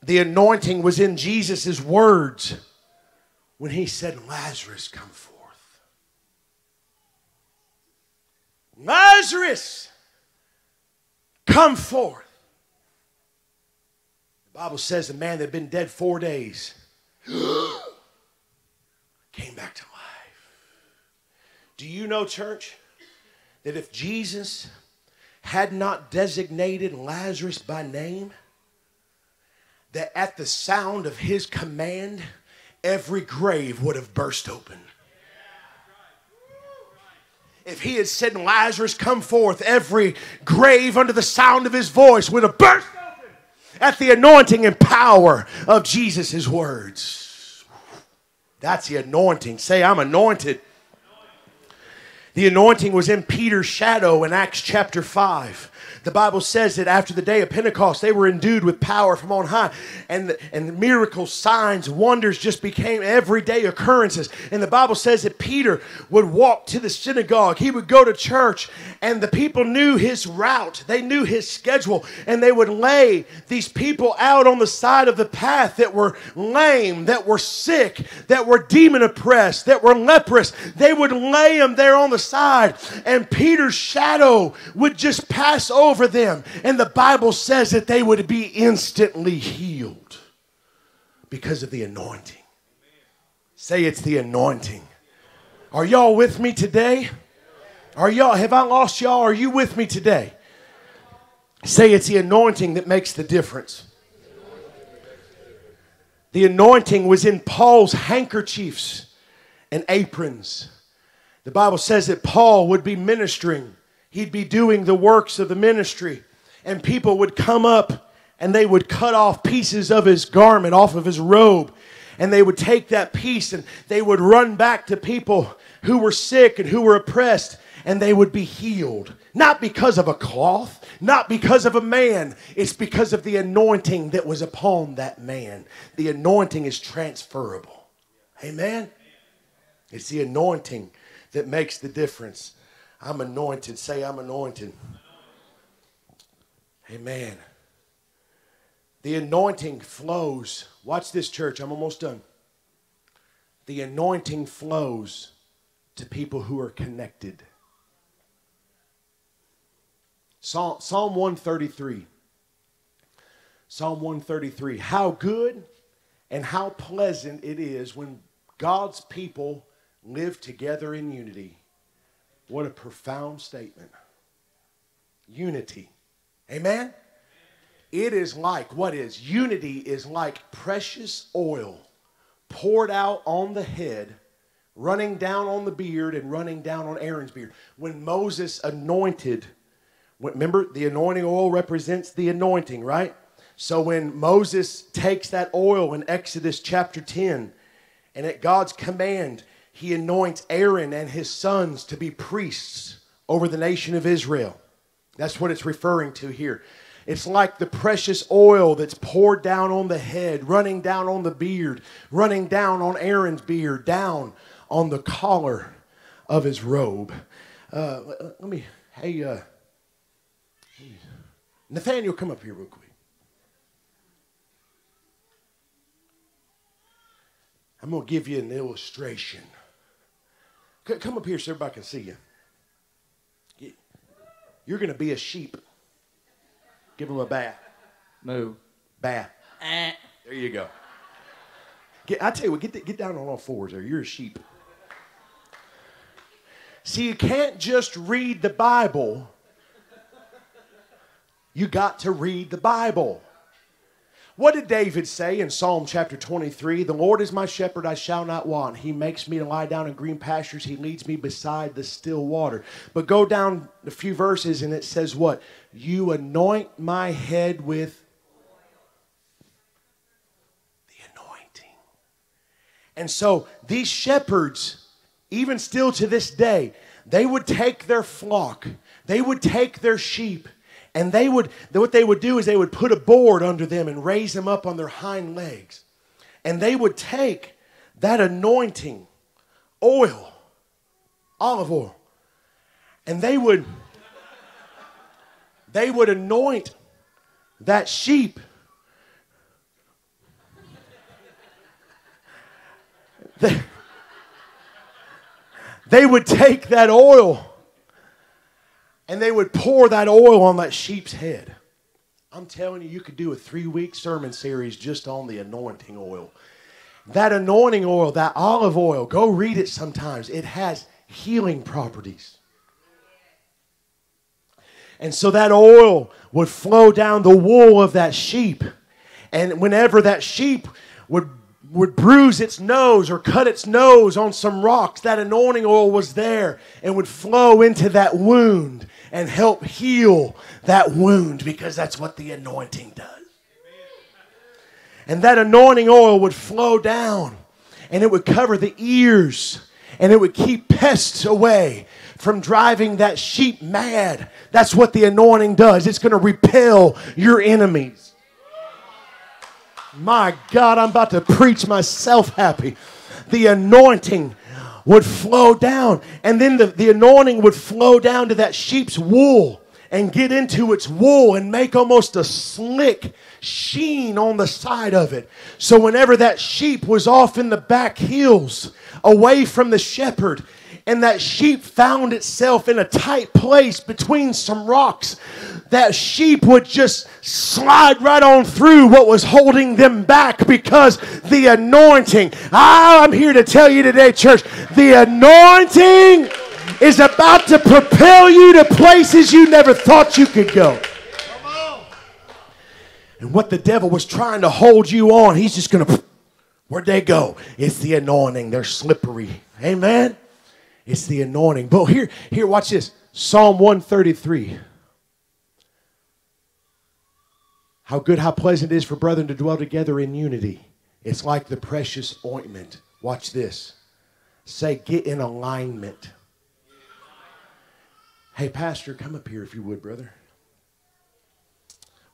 The anointing was in Jesus' words when he said, Lazarus, come forth. Lazarus, come forth. The Bible says the man that had been dead four days [GASPS] came back to life. Do you know, church? That if Jesus had not designated Lazarus by name, that at the sound of his command, every grave would have burst open. If he had said, Lazarus, come forth, every grave under the sound of his voice would have burst open at the anointing and power of Jesus' words. That's the anointing. Say, I'm anointed. The anointing was in Peter's shadow in Acts chapter 5. The Bible says that after the day of Pentecost, they were endued with power from on high, and, and miracles, signs, wonders just became everyday occurrences. And the Bible says that Peter would walk to the synagogue, he would go to church, and the people knew his route, they knew his schedule, and they would lay these people out on the side of the path that were lame, that were sick, that were demon oppressed, that were leprous. They would lay them there on the side, and Peter's shadow would just pass over them. And the Bible says that they would be instantly healed because of the anointing. Say it's the anointing. Are y'all with me today? Are y'all, have I lost y'all? Are you with me today? Say it's the anointing that makes the difference. The anointing was in Paul's handkerchiefs and aprons. The Bible says that Paul would be ministering he'd be doing the works of the ministry, and people would come up and they would cut off pieces of his garment, off of his robe, and they would take that piece and they would run back to people who were sick and who were oppressed, and they would be healed. Not because of a cloth, not because of a man. It's because of the anointing that was upon that man. The anointing is transferable. Amen? It's the anointing that makes the difference. I'm anointed. Say, I'm anointed. Amen. The anointing flows. Watch this, church. I'm almost done. The anointing flows to people who are connected. Psalm, Psalm 133. Psalm 133. How good and how pleasant it is when God's people live together in unity. What a profound statement. Unity. Amen? It is like, what is? Unity is like precious oil poured out on the head, running down on the beard, and running down on Aaron's beard. When Moses anointed, remember, the anointing oil represents the anointing, right? So when Moses takes that oil in Exodus chapter 10, and at God's command, he anoints Aaron and his sons to be priests over the nation of Israel. That's what it's referring to here. It's like the precious oil that's poured down on the head, running down on the beard, running down on Aaron's beard, down on the collar of his robe. Uh, let me, hey, uh, Nathaniel, come up here real quick. I'm going to give you an illustration. Come up here so everybody can see you. You're going to be a sheep. Give him a bath. Move. Bath. Eh. There you go. Get, I tell you what, get, the, get down on all fours there. You're a sheep. See, you can't just read the Bible. You got to read the Bible. What did David say in Psalm chapter 23? The Lord is my shepherd, I shall not want. He makes me to lie down in green pastures. He leads me beside the still water. But go down a few verses and it says what? You anoint my head with the anointing. And so these shepherds, even still to this day, they would take their flock, they would take their sheep, and they would, what they would do is they would put a board under them and raise them up on their hind legs. And they would take that anointing oil, olive oil, and they would, they would anoint that sheep. [LAUGHS] They, they would take that oil and they would pour that oil on that sheep's head. I'm telling you, you could do a three week sermon series just on the anointing oil. That anointing oil, that olive oil, go read it sometimes. It has healing properties. And so that oil would flow down the wool of that sheep. And whenever that sheep would, would bruise its nose or cut its nose on some rocks, that anointing oil was there and would flow into that wound and help heal that wound because that's what the anointing does. And that anointing oil would flow down and it would cover the ears and it would keep pests away from driving that sheep mad. That's what the anointing does. It's going to repel your enemies. My God, I'm about to preach myself happy. The anointing would flow down. And then the, the anointing would flow down to that sheep's wool and get into its wool and make almost a slick sheen on the side of it. So whenever that sheep was off in the back hills, away from the shepherd, and that sheep found itself in a tight place between some rocks, that sheep would just slide right on through what was holding them back because the anointing. Ah, I'm here to tell you today, church, the anointing is about to propel you to places you never thought you could go. And what the devil was trying to hold you on, he's just going to, where'd they go? It's the anointing. They're slippery. Amen. It's the anointing. But here, here, watch this. Psalm 133. How good, how pleasant it is for brethren to dwell together in unity. It's like the precious ointment. Watch this. Say, get in alignment. Hey, Pastor, come up here if you would, brother.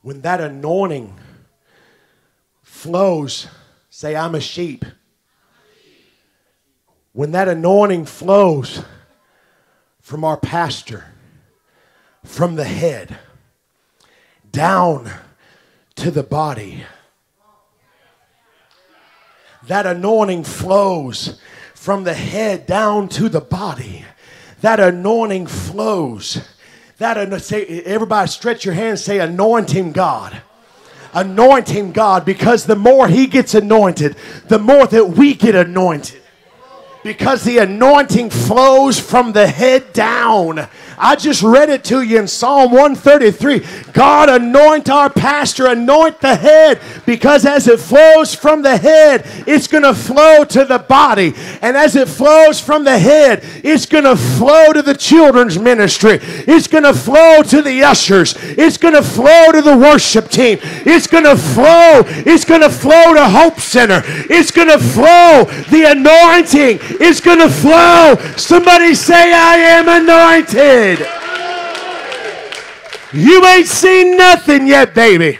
When that anointing flows, say, I'm a sheep when that anointing flows from our pastor, from the head, down to the body, that anointing flows from the head down to the body. That anointing flows. That say, everybody stretch your hands, say, anointing God. Anointing God, because the more He gets anointed, the more that we get anointed. Because the anointing flows from the head down. I just read it to you in Psalm 133. God, anoint our pastor, anoint the head, because as it flows from the head, it's going to flow to the body. And as it flows from the head, it's going to flow to the children's ministry. It's going to flow to the ushers. It's going to flow to the worship team. It's going to flow. It's going to flow to Hope Center. It's going to flow. The anointing is going to flow. Somebody say, I am anointed. You ain't seen nothing yet, baby.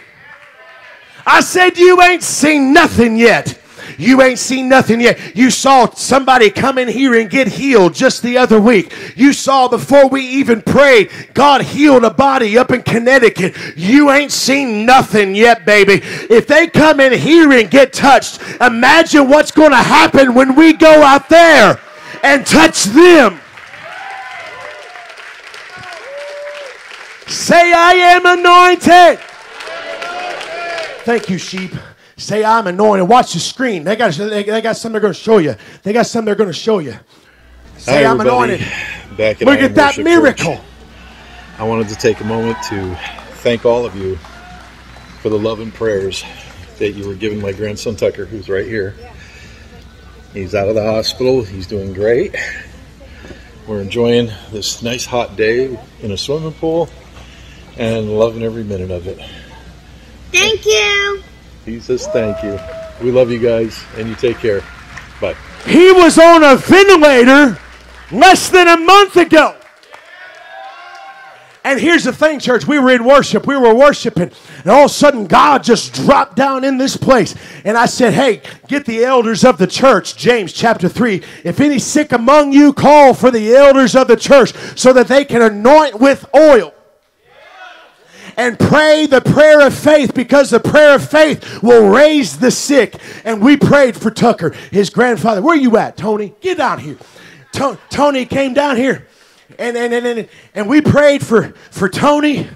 I said, You ain't seen nothing yet. You ain't seen nothing yet. You saw somebody come in here and get healed just the other week. You saw before we even prayed, God healed a body up in Connecticut. You ain't seen nothing yet, baby. If they come in here and get touched, imagine what's going to happen when we go out there and touch them. Say, I am anointed. Thank you, sheep. Say, I'm anointed. Watch the screen. They got, they, they got something they're going to show you. They got something they're going to show you. Say, Hi, I'm anointed. Back at Look at that miracle. Church. I wanted to take a moment to thank all of you for the love and prayers that you were giving my grandson Tucker, who's right here. He's out of the hospital. He's doing great. We're enjoying this nice hot day in a swimming pool and loving every minute of it. Thank you. He says thank you. We love you guys, and you take care. Bye. He was on a ventilator less than a month ago. And here's the thing, church. We were in worship. We were worshiping. And all of a sudden, God just dropped down in this place. And I said, Hey, get the elders of the church. James chapter 3. If any sick among you, call for the elders of the church so that they can anoint with oil and pray the prayer of faith because the prayer of faith will raise the sick. And we prayed for Tucker, his grandfather. Where are you at, Tony? Get down here. To- Tony came down here and, and, and, and, and we prayed for, for Tony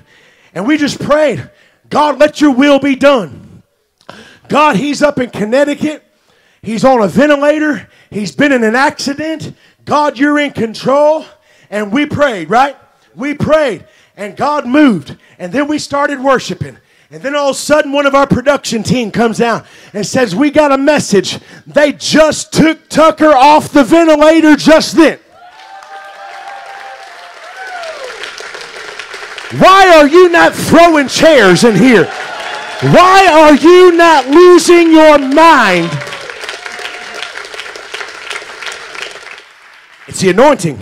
and we just prayed, God, let your will be done. God, he's up in Connecticut. He's on a ventilator. He's been in an accident. God, you're in control. And we prayed, right? We prayed. And God moved. And then we started worshiping. And then all of a sudden, one of our production team comes down and says, We got a message. They just took Tucker off the ventilator just then. Why are you not throwing chairs in here? Why are you not losing your mind? It's the anointing.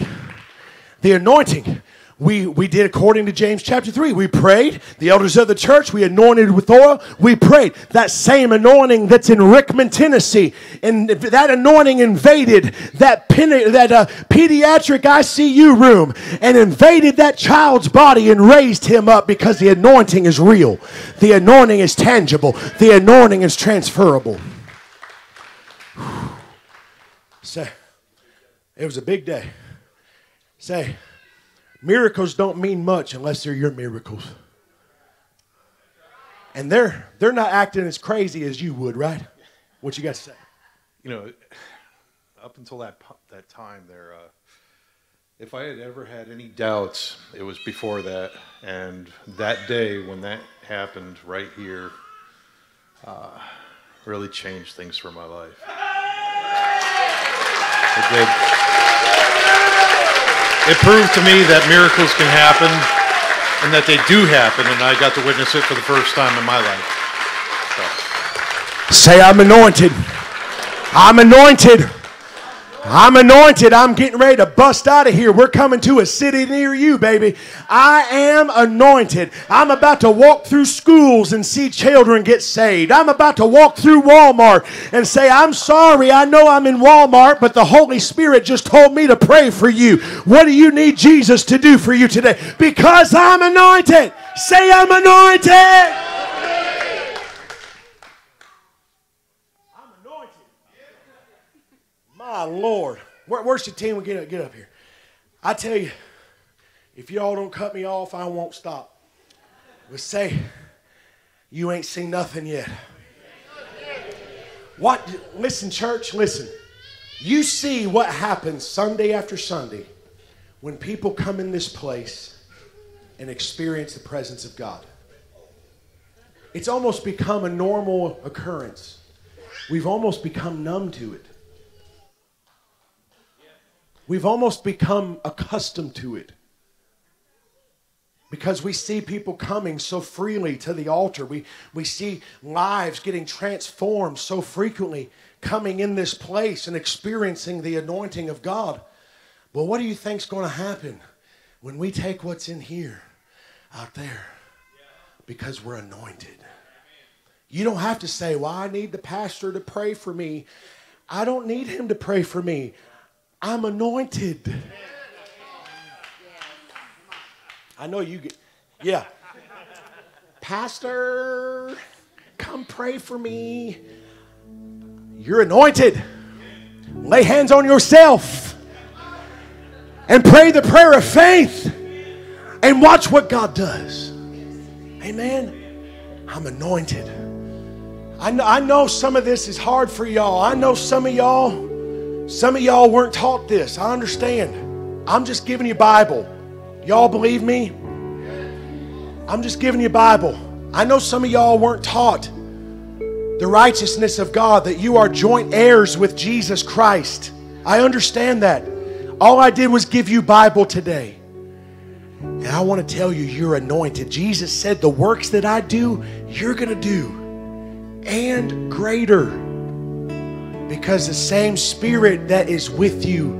The anointing. We, we did according to James chapter 3. We prayed. The elders of the church, we anointed with oil. We prayed. That same anointing that's in Rickman, Tennessee, and that anointing invaded that, that uh, pediatric ICU room and invaded that child's body and raised him up because the anointing is real. The anointing is tangible. The anointing is transferable. Say, it was a big day. Say, miracles don't mean much unless they're your miracles. And they're they're not acting as crazy as you would, right? What you got to say? you know, up until that that time there, uh, if I had ever had any doubts, it was before that, and that day when that happened right here, uh, really changed things for my life. It did. It proved to me that miracles can happen, and that they do happen, and I got to witness it for the first time in my life. So. Say I'm anointed. I'm anointed. I'm anointed. I'm getting ready to bust out of here. We're coming to a city near you, baby. I am anointed. I'm about to walk through schools and see children get saved. I'm about to walk through Walmart and say, I'm sorry. I know I'm in Walmart, but the Holy Spirit just told me to pray for you. What do you need Jesus to do for you today? Because I'm anointed. Say, I'm anointed. I'm anointed. My Lord. Where, where's the team? Get get up here. I tell you, if y'all don't cut me off, I won't stop. But say, you ain't seen nothing yet. What? Listen, church, listen. You see what happens Sunday after Sunday when people come in this place and experience the presence of God. It's almost become a normal occurrence. We've almost become numb to it. We've almost become accustomed to it because we see people coming so freely to the altar. We, we see lives getting transformed so frequently coming in this place and experiencing the anointing of God. Well, what do you think's going to happen when we take what's in here out there? Because we're anointed. You don't have to say, Well, I need the pastor to pray for me. I don't need him to pray for me. I'm anointed. I know you get, yeah. Pastor, come pray for me. You're anointed. Lay hands on yourself and pray the prayer of faith and watch what God does. Amen. I'm anointed. I know, I know some of this is hard for y'all. I know some of y'all, some of y'all weren't taught this. I understand. I'm just giving you Bible. Y'all believe me? I'm just giving you Bible. I know some of y'all weren't taught the righteousness of God, that you are joint heirs with Jesus Christ. I understand that. All I did was give you Bible today. And I want to tell you, you're anointed. Jesus said, The works that I do, you're going to do, and greater. Because the same Spirit that is with you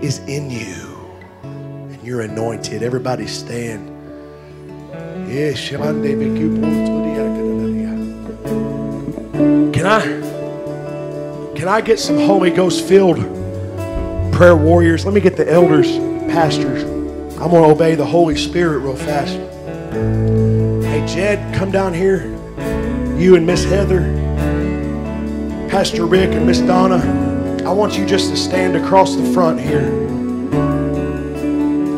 is in you. And you're anointed. Everybody stand. Can I can I get some Holy Ghost filled prayer warriors? Let me get the elders, pastors. I'm going to obey the Holy Spirit real fast. Hey, Jed, come down here. You and Miss Heather, Pastor Rick and Miss Donna. I want you just to stand across the front here.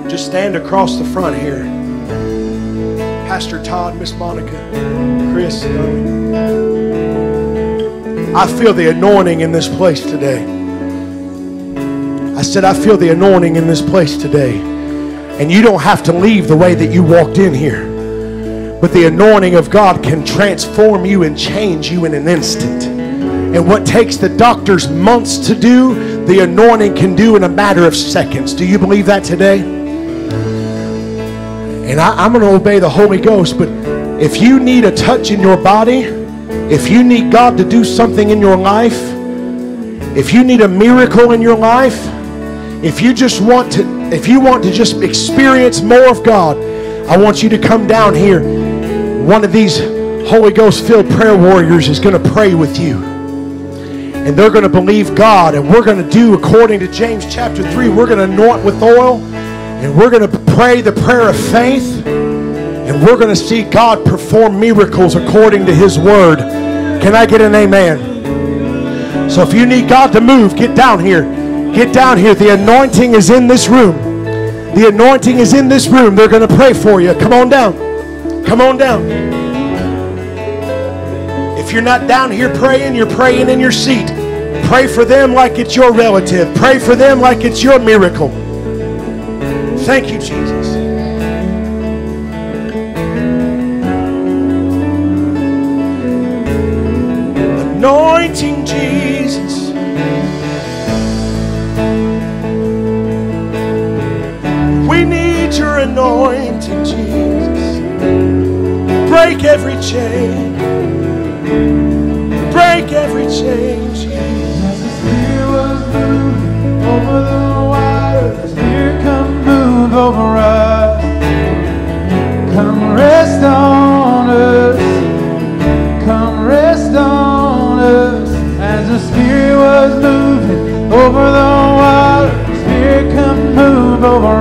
Just stand across the front here. Pastor Todd, Miss Monica, Chris. I feel the anointing in this place today. I said, I feel the anointing in this place today. And you don't have to leave the way that you walked in here. But the anointing of God can transform you and change you in an instant. And what takes the doctors months to do, the anointing can do in a matter of seconds. Do you believe that today? And I, am going to obey the Holy Ghost, but if you need a touch in your body, if you need God to do something in your life, if you need a miracle in your life, if you just want to if you want to just experience more of God, I want you to come down here. One of these Holy Ghost filled prayer warriors is going to pray with you. And they're going to believe God and we're going to do according to James chapter 3, we're going to anoint with oil and we're going to pray the prayer of faith and we're going to see God perform miracles according to his word. Can I get an amen? So if you need God to move, get down here. Get down here. The anointing is in this room. The anointing is in this room. They're going to pray for you. Come on down. Come on down. You're not down here praying, you're praying in your seat. Pray for them like it's your relative. Pray for them like it's your miracle. Thank you, Jesus.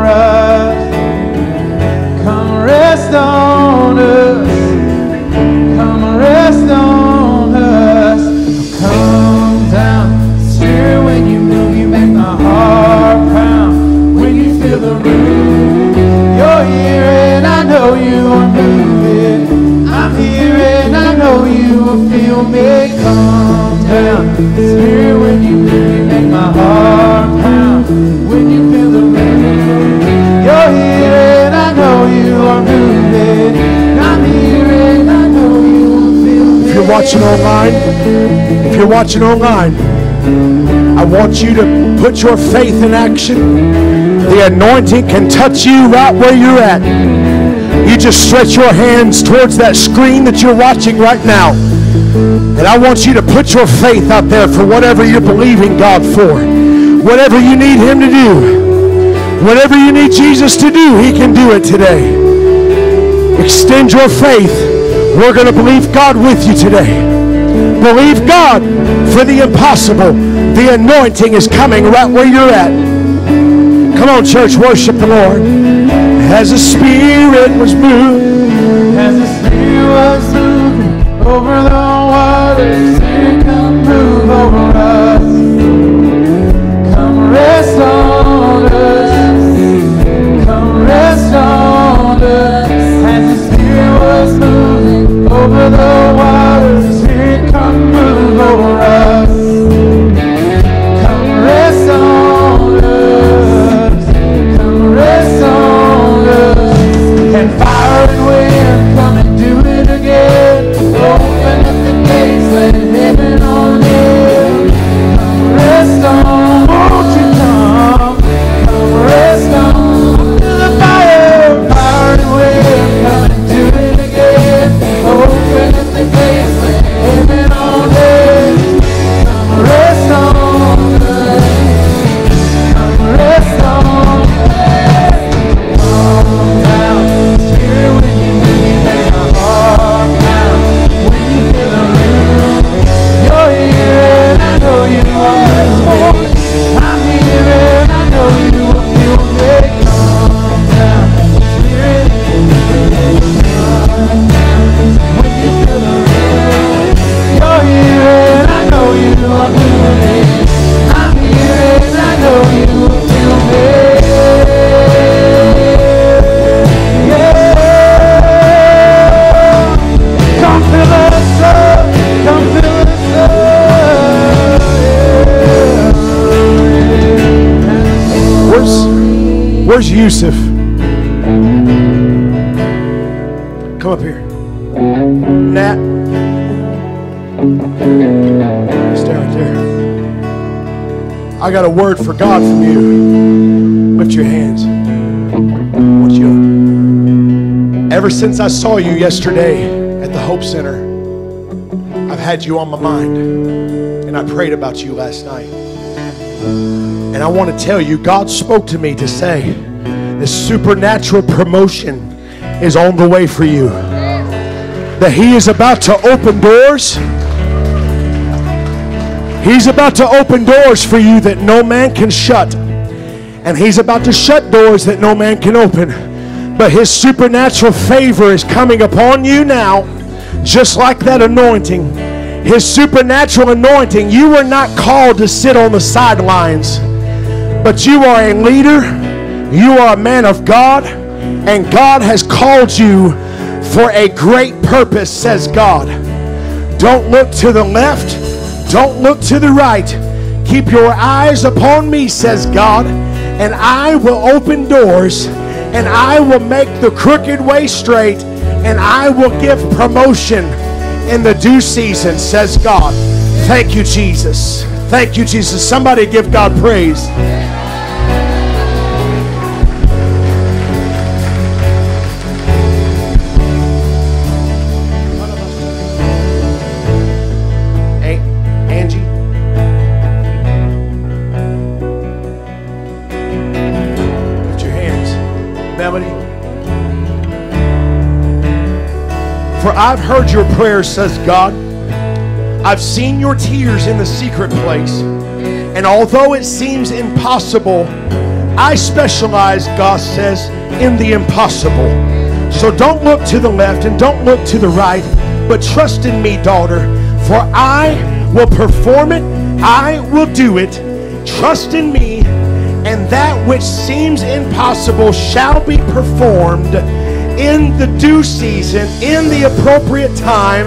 Us. Watching online, if you're watching online, I want you to put your faith in action. The anointing can touch you right where you're at. You just stretch your hands towards that screen that you're watching right now. And I want you to put your faith out there for whatever you're believing God for. Whatever you need Him to do. Whatever you need Jesus to do, He can do it today. Extend your faith. We're going to believe God with you today. Believe God for the impossible. The anointing is coming right where you're at. Come on, church, worship the Lord. As the Spirit was moved, As the spirit was moving over the waters, Yusuf? Come up here. Nat. Stay right there. I got a word for God from you. Lift your hands. I you. Ever since I saw you yesterday at the Hope Center, I've had you on my mind. And I prayed about you last night. And I want to tell you, God spoke to me to say, this supernatural promotion is on the way for you. That He is about to open doors. He's about to open doors for you that no man can shut. And He's about to shut doors that no man can open. But His supernatural favor is coming upon you now, just like that anointing. His supernatural anointing. You were not called to sit on the sidelines, but you are a leader. You are a man of God, and God has called you for a great purpose, says God. Don't look to the left. Don't look to the right. Keep your eyes upon me, says God, and I will open doors and I will make the crooked way straight and I will give promotion in the due season, says God. Thank you, Jesus. Thank you, Jesus. Somebody give God praise. For I've heard your prayers, says God. I've seen your tears in the secret place. And although it seems impossible, I specialize, God says, in the impossible. So don't look to the left and don't look to the right, but trust in me, daughter, for I will perform it, I will do it. Trust in me, and that which seems impossible shall be performed in the due season, in the appropriate time.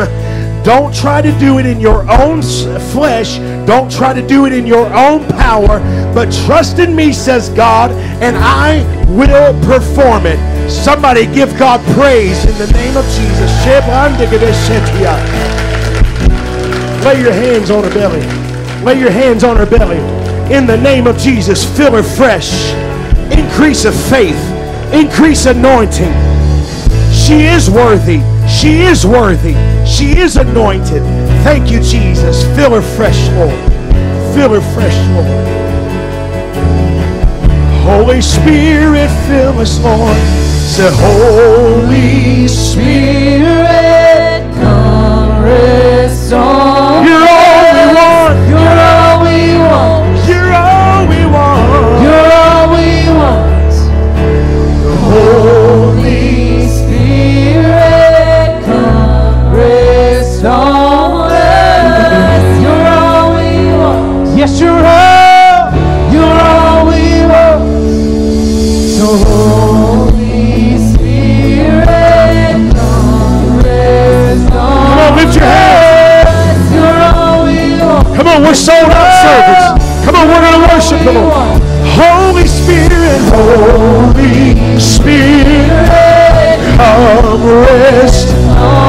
Don't try to do it in your own flesh. Don't try to do it in your own power. But trust in me, says God, and I will perform it. Somebody give God praise in the name of Jesus. Lay your hands on her belly. Lay your hands on her belly. In the name of Jesus, fill her fresh. Increase of faith. Increase anointing. She is worthy. She is worthy. She is anointed. Thank you, Jesus. Fill her fresh, Lord. Fill her fresh, Lord. Holy Spirit, fill us, Lord. Say, Holy Spirit, come rest on you're rest.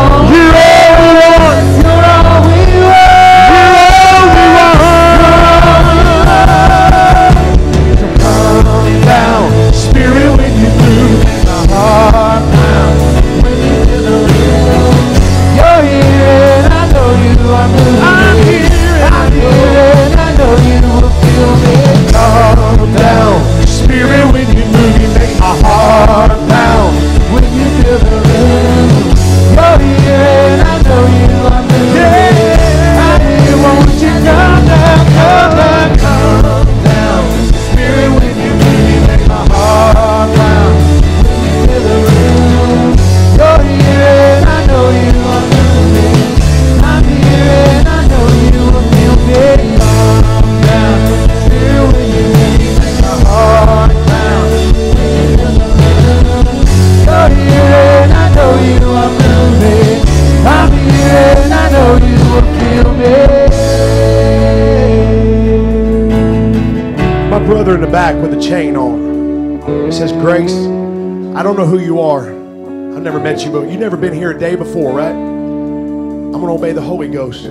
Met you, but you've never been here a day before, right? I'm going to obey the Holy Ghost.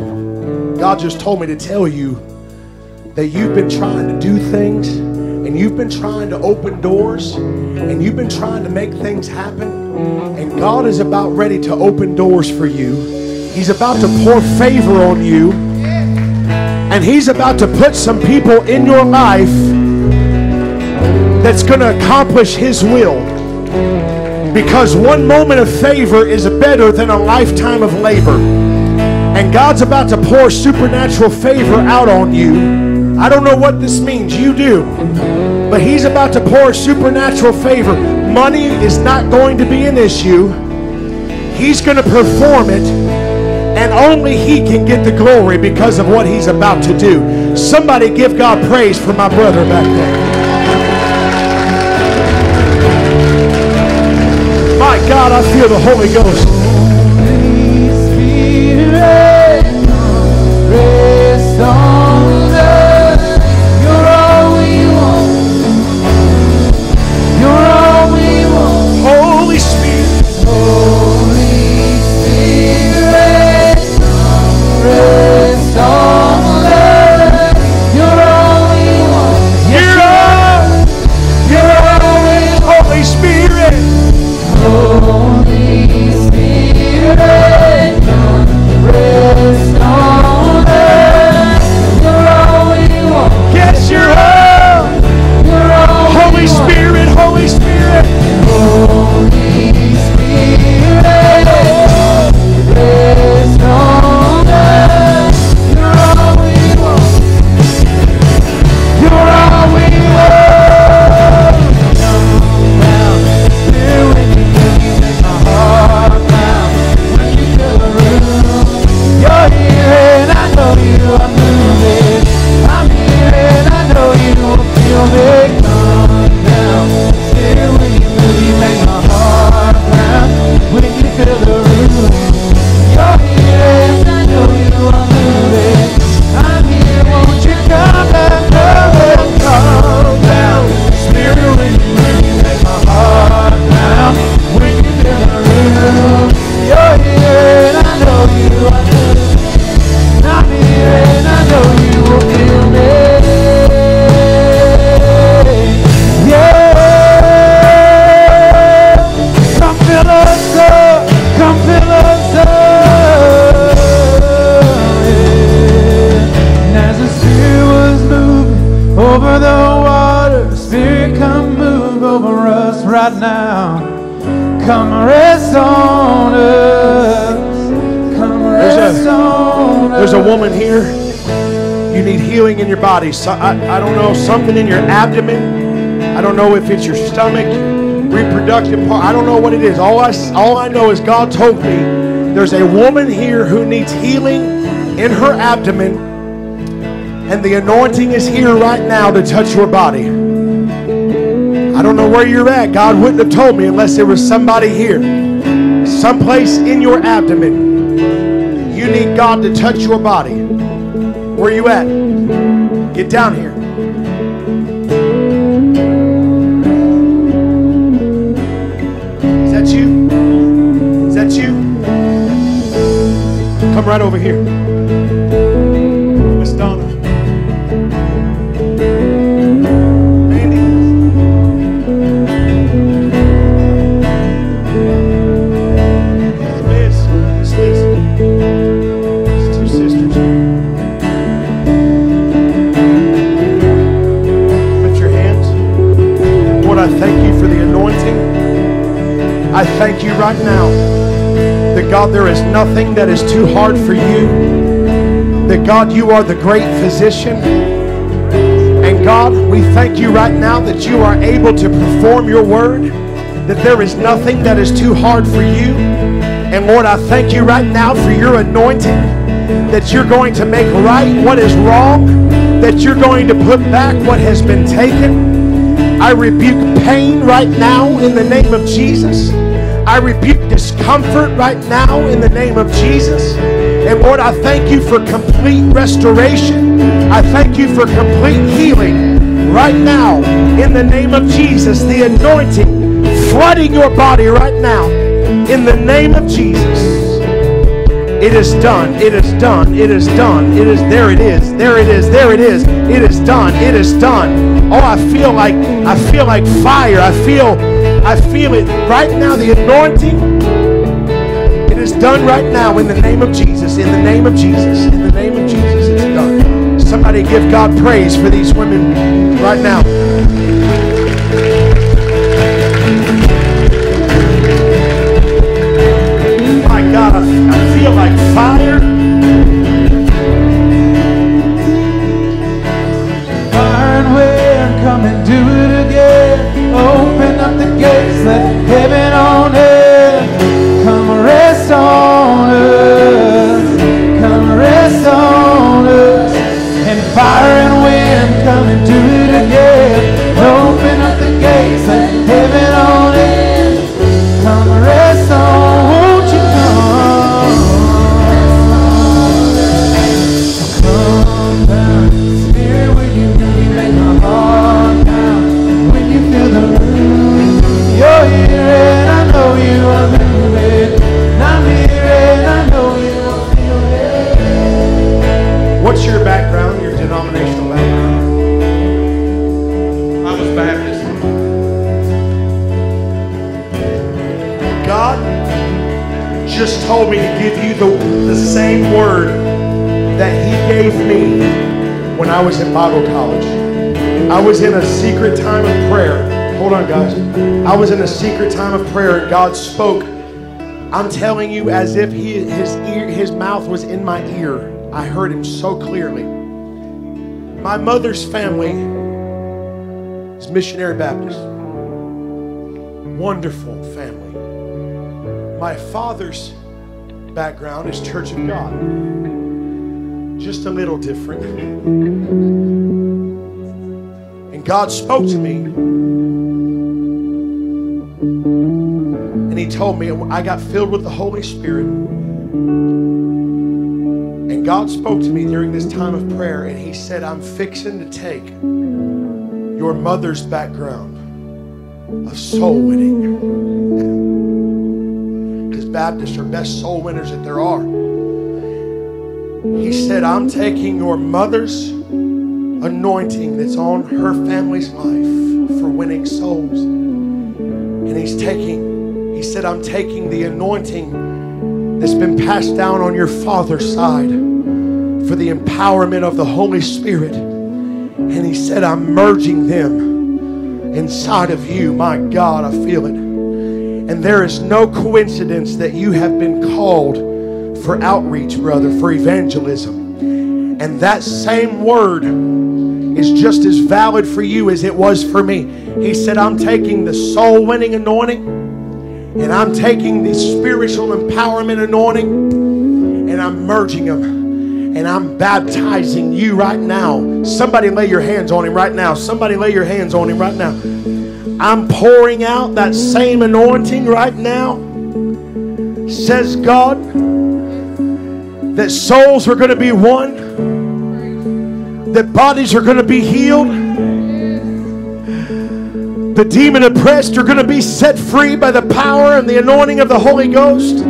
God just told me to tell you that you've been trying to do things and you've been trying to open doors and you've been trying to make things happen. And God is about ready to open doors for you. He's about to pour favor on you. And He's about to put some people in your life that's going to accomplish His will. Because one moment of favor is better than a lifetime of labor. And God's about to pour supernatural favor out on you. I don't know what this means, you do. But He's about to pour supernatural favor. Money is not going to be an issue, He's going to perform it. And only He can get the glory because of what He's about to do. Somebody give God praise for my brother back there. God, I feel the Holy Ghost. There's a woman here. You need healing in your body. So, I, I don't know, something in your abdomen. I don't know if it's your stomach, reproductive part. I don't know what it is. All I, all I know is God told me there's a woman here who needs healing in her abdomen. And the anointing is here right now to touch your body. I don't know where you're at. God wouldn't have told me unless there was somebody here. Someplace in your abdomen. You need God to touch your body. Where you at? Get down here. Is that you? Is that you? Come right over here. I thank you for the anointing. I thank you right now that God, there is nothing that is too hard for you. That God, you are the great physician. And God, we thank you right now that you are able to perform your word, that there is nothing that is too hard for you. And Lord, I thank you right now for your anointing, that you're going to make right what is wrong, that you're going to put back what has been taken. I rebuke pain right now in the name of Jesus. I rebuke discomfort right now in the name of Jesus. And Lord, I thank you for complete restoration. I thank you for complete healing right now in the name of Jesus. The anointing flooding your body right now in the name of Jesus. It is done. It is done. It is done. It is there it is. There it is. There it is. It is done. It is done. Oh, I feel like I feel like fire. I feel I feel it right now the anointing. It is done right now in the name of Jesus. In the name of Jesus. In the name of Jesus. It's done. Somebody give God praise for these women right now. Feel like fire. And wind, come and do it again. Open up the gates, let heaven on earth come rest on us. Was in a secret time of prayer. Hold on, guys. I was in a secret time of prayer, and God spoke. I'm telling you, as if he, his ear, his mouth was in my ear. I heard him so clearly. My mother's family is missionary Baptist. Wonderful family. My father's background is Church of God. Just a little different. God spoke to me. And He told me, I got filled with the Holy Spirit. And God spoke to me during this time of prayer. And He said, I'm fixing to take your mother's background of soul winning. [LAUGHS] Because Baptists are best soul winners that there are. He said, I'm taking your mother's anointing that's on her family's life for winning souls. And he's taking, he said, I'm taking the anointing that's been passed down on your father's side for the empowerment of the Holy Spirit. And he said, I'm merging them inside of you. My God, I feel it. And there is no coincidence that you have been called for outreach, brother, for evangelism. And that same word is just as valid for you as it was for me. He said, I'm taking the soul winning anointing and I'm taking the spiritual empowerment anointing and I'm merging them and I'm baptizing you right now. Somebody lay your hands on him right now. Somebody lay your hands on him right now. I'm pouring out that same anointing right now, says God, that souls are going to be won, that bodies are going to be healed, the demon oppressed are going to be set free by the power and the anointing of the Holy Ghost.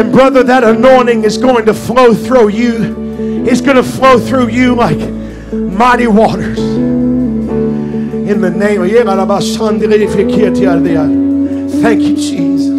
And brother, that anointing is going to flow through you. It's going to flow through you like mighty waters. In the name of Thank you, Jesus.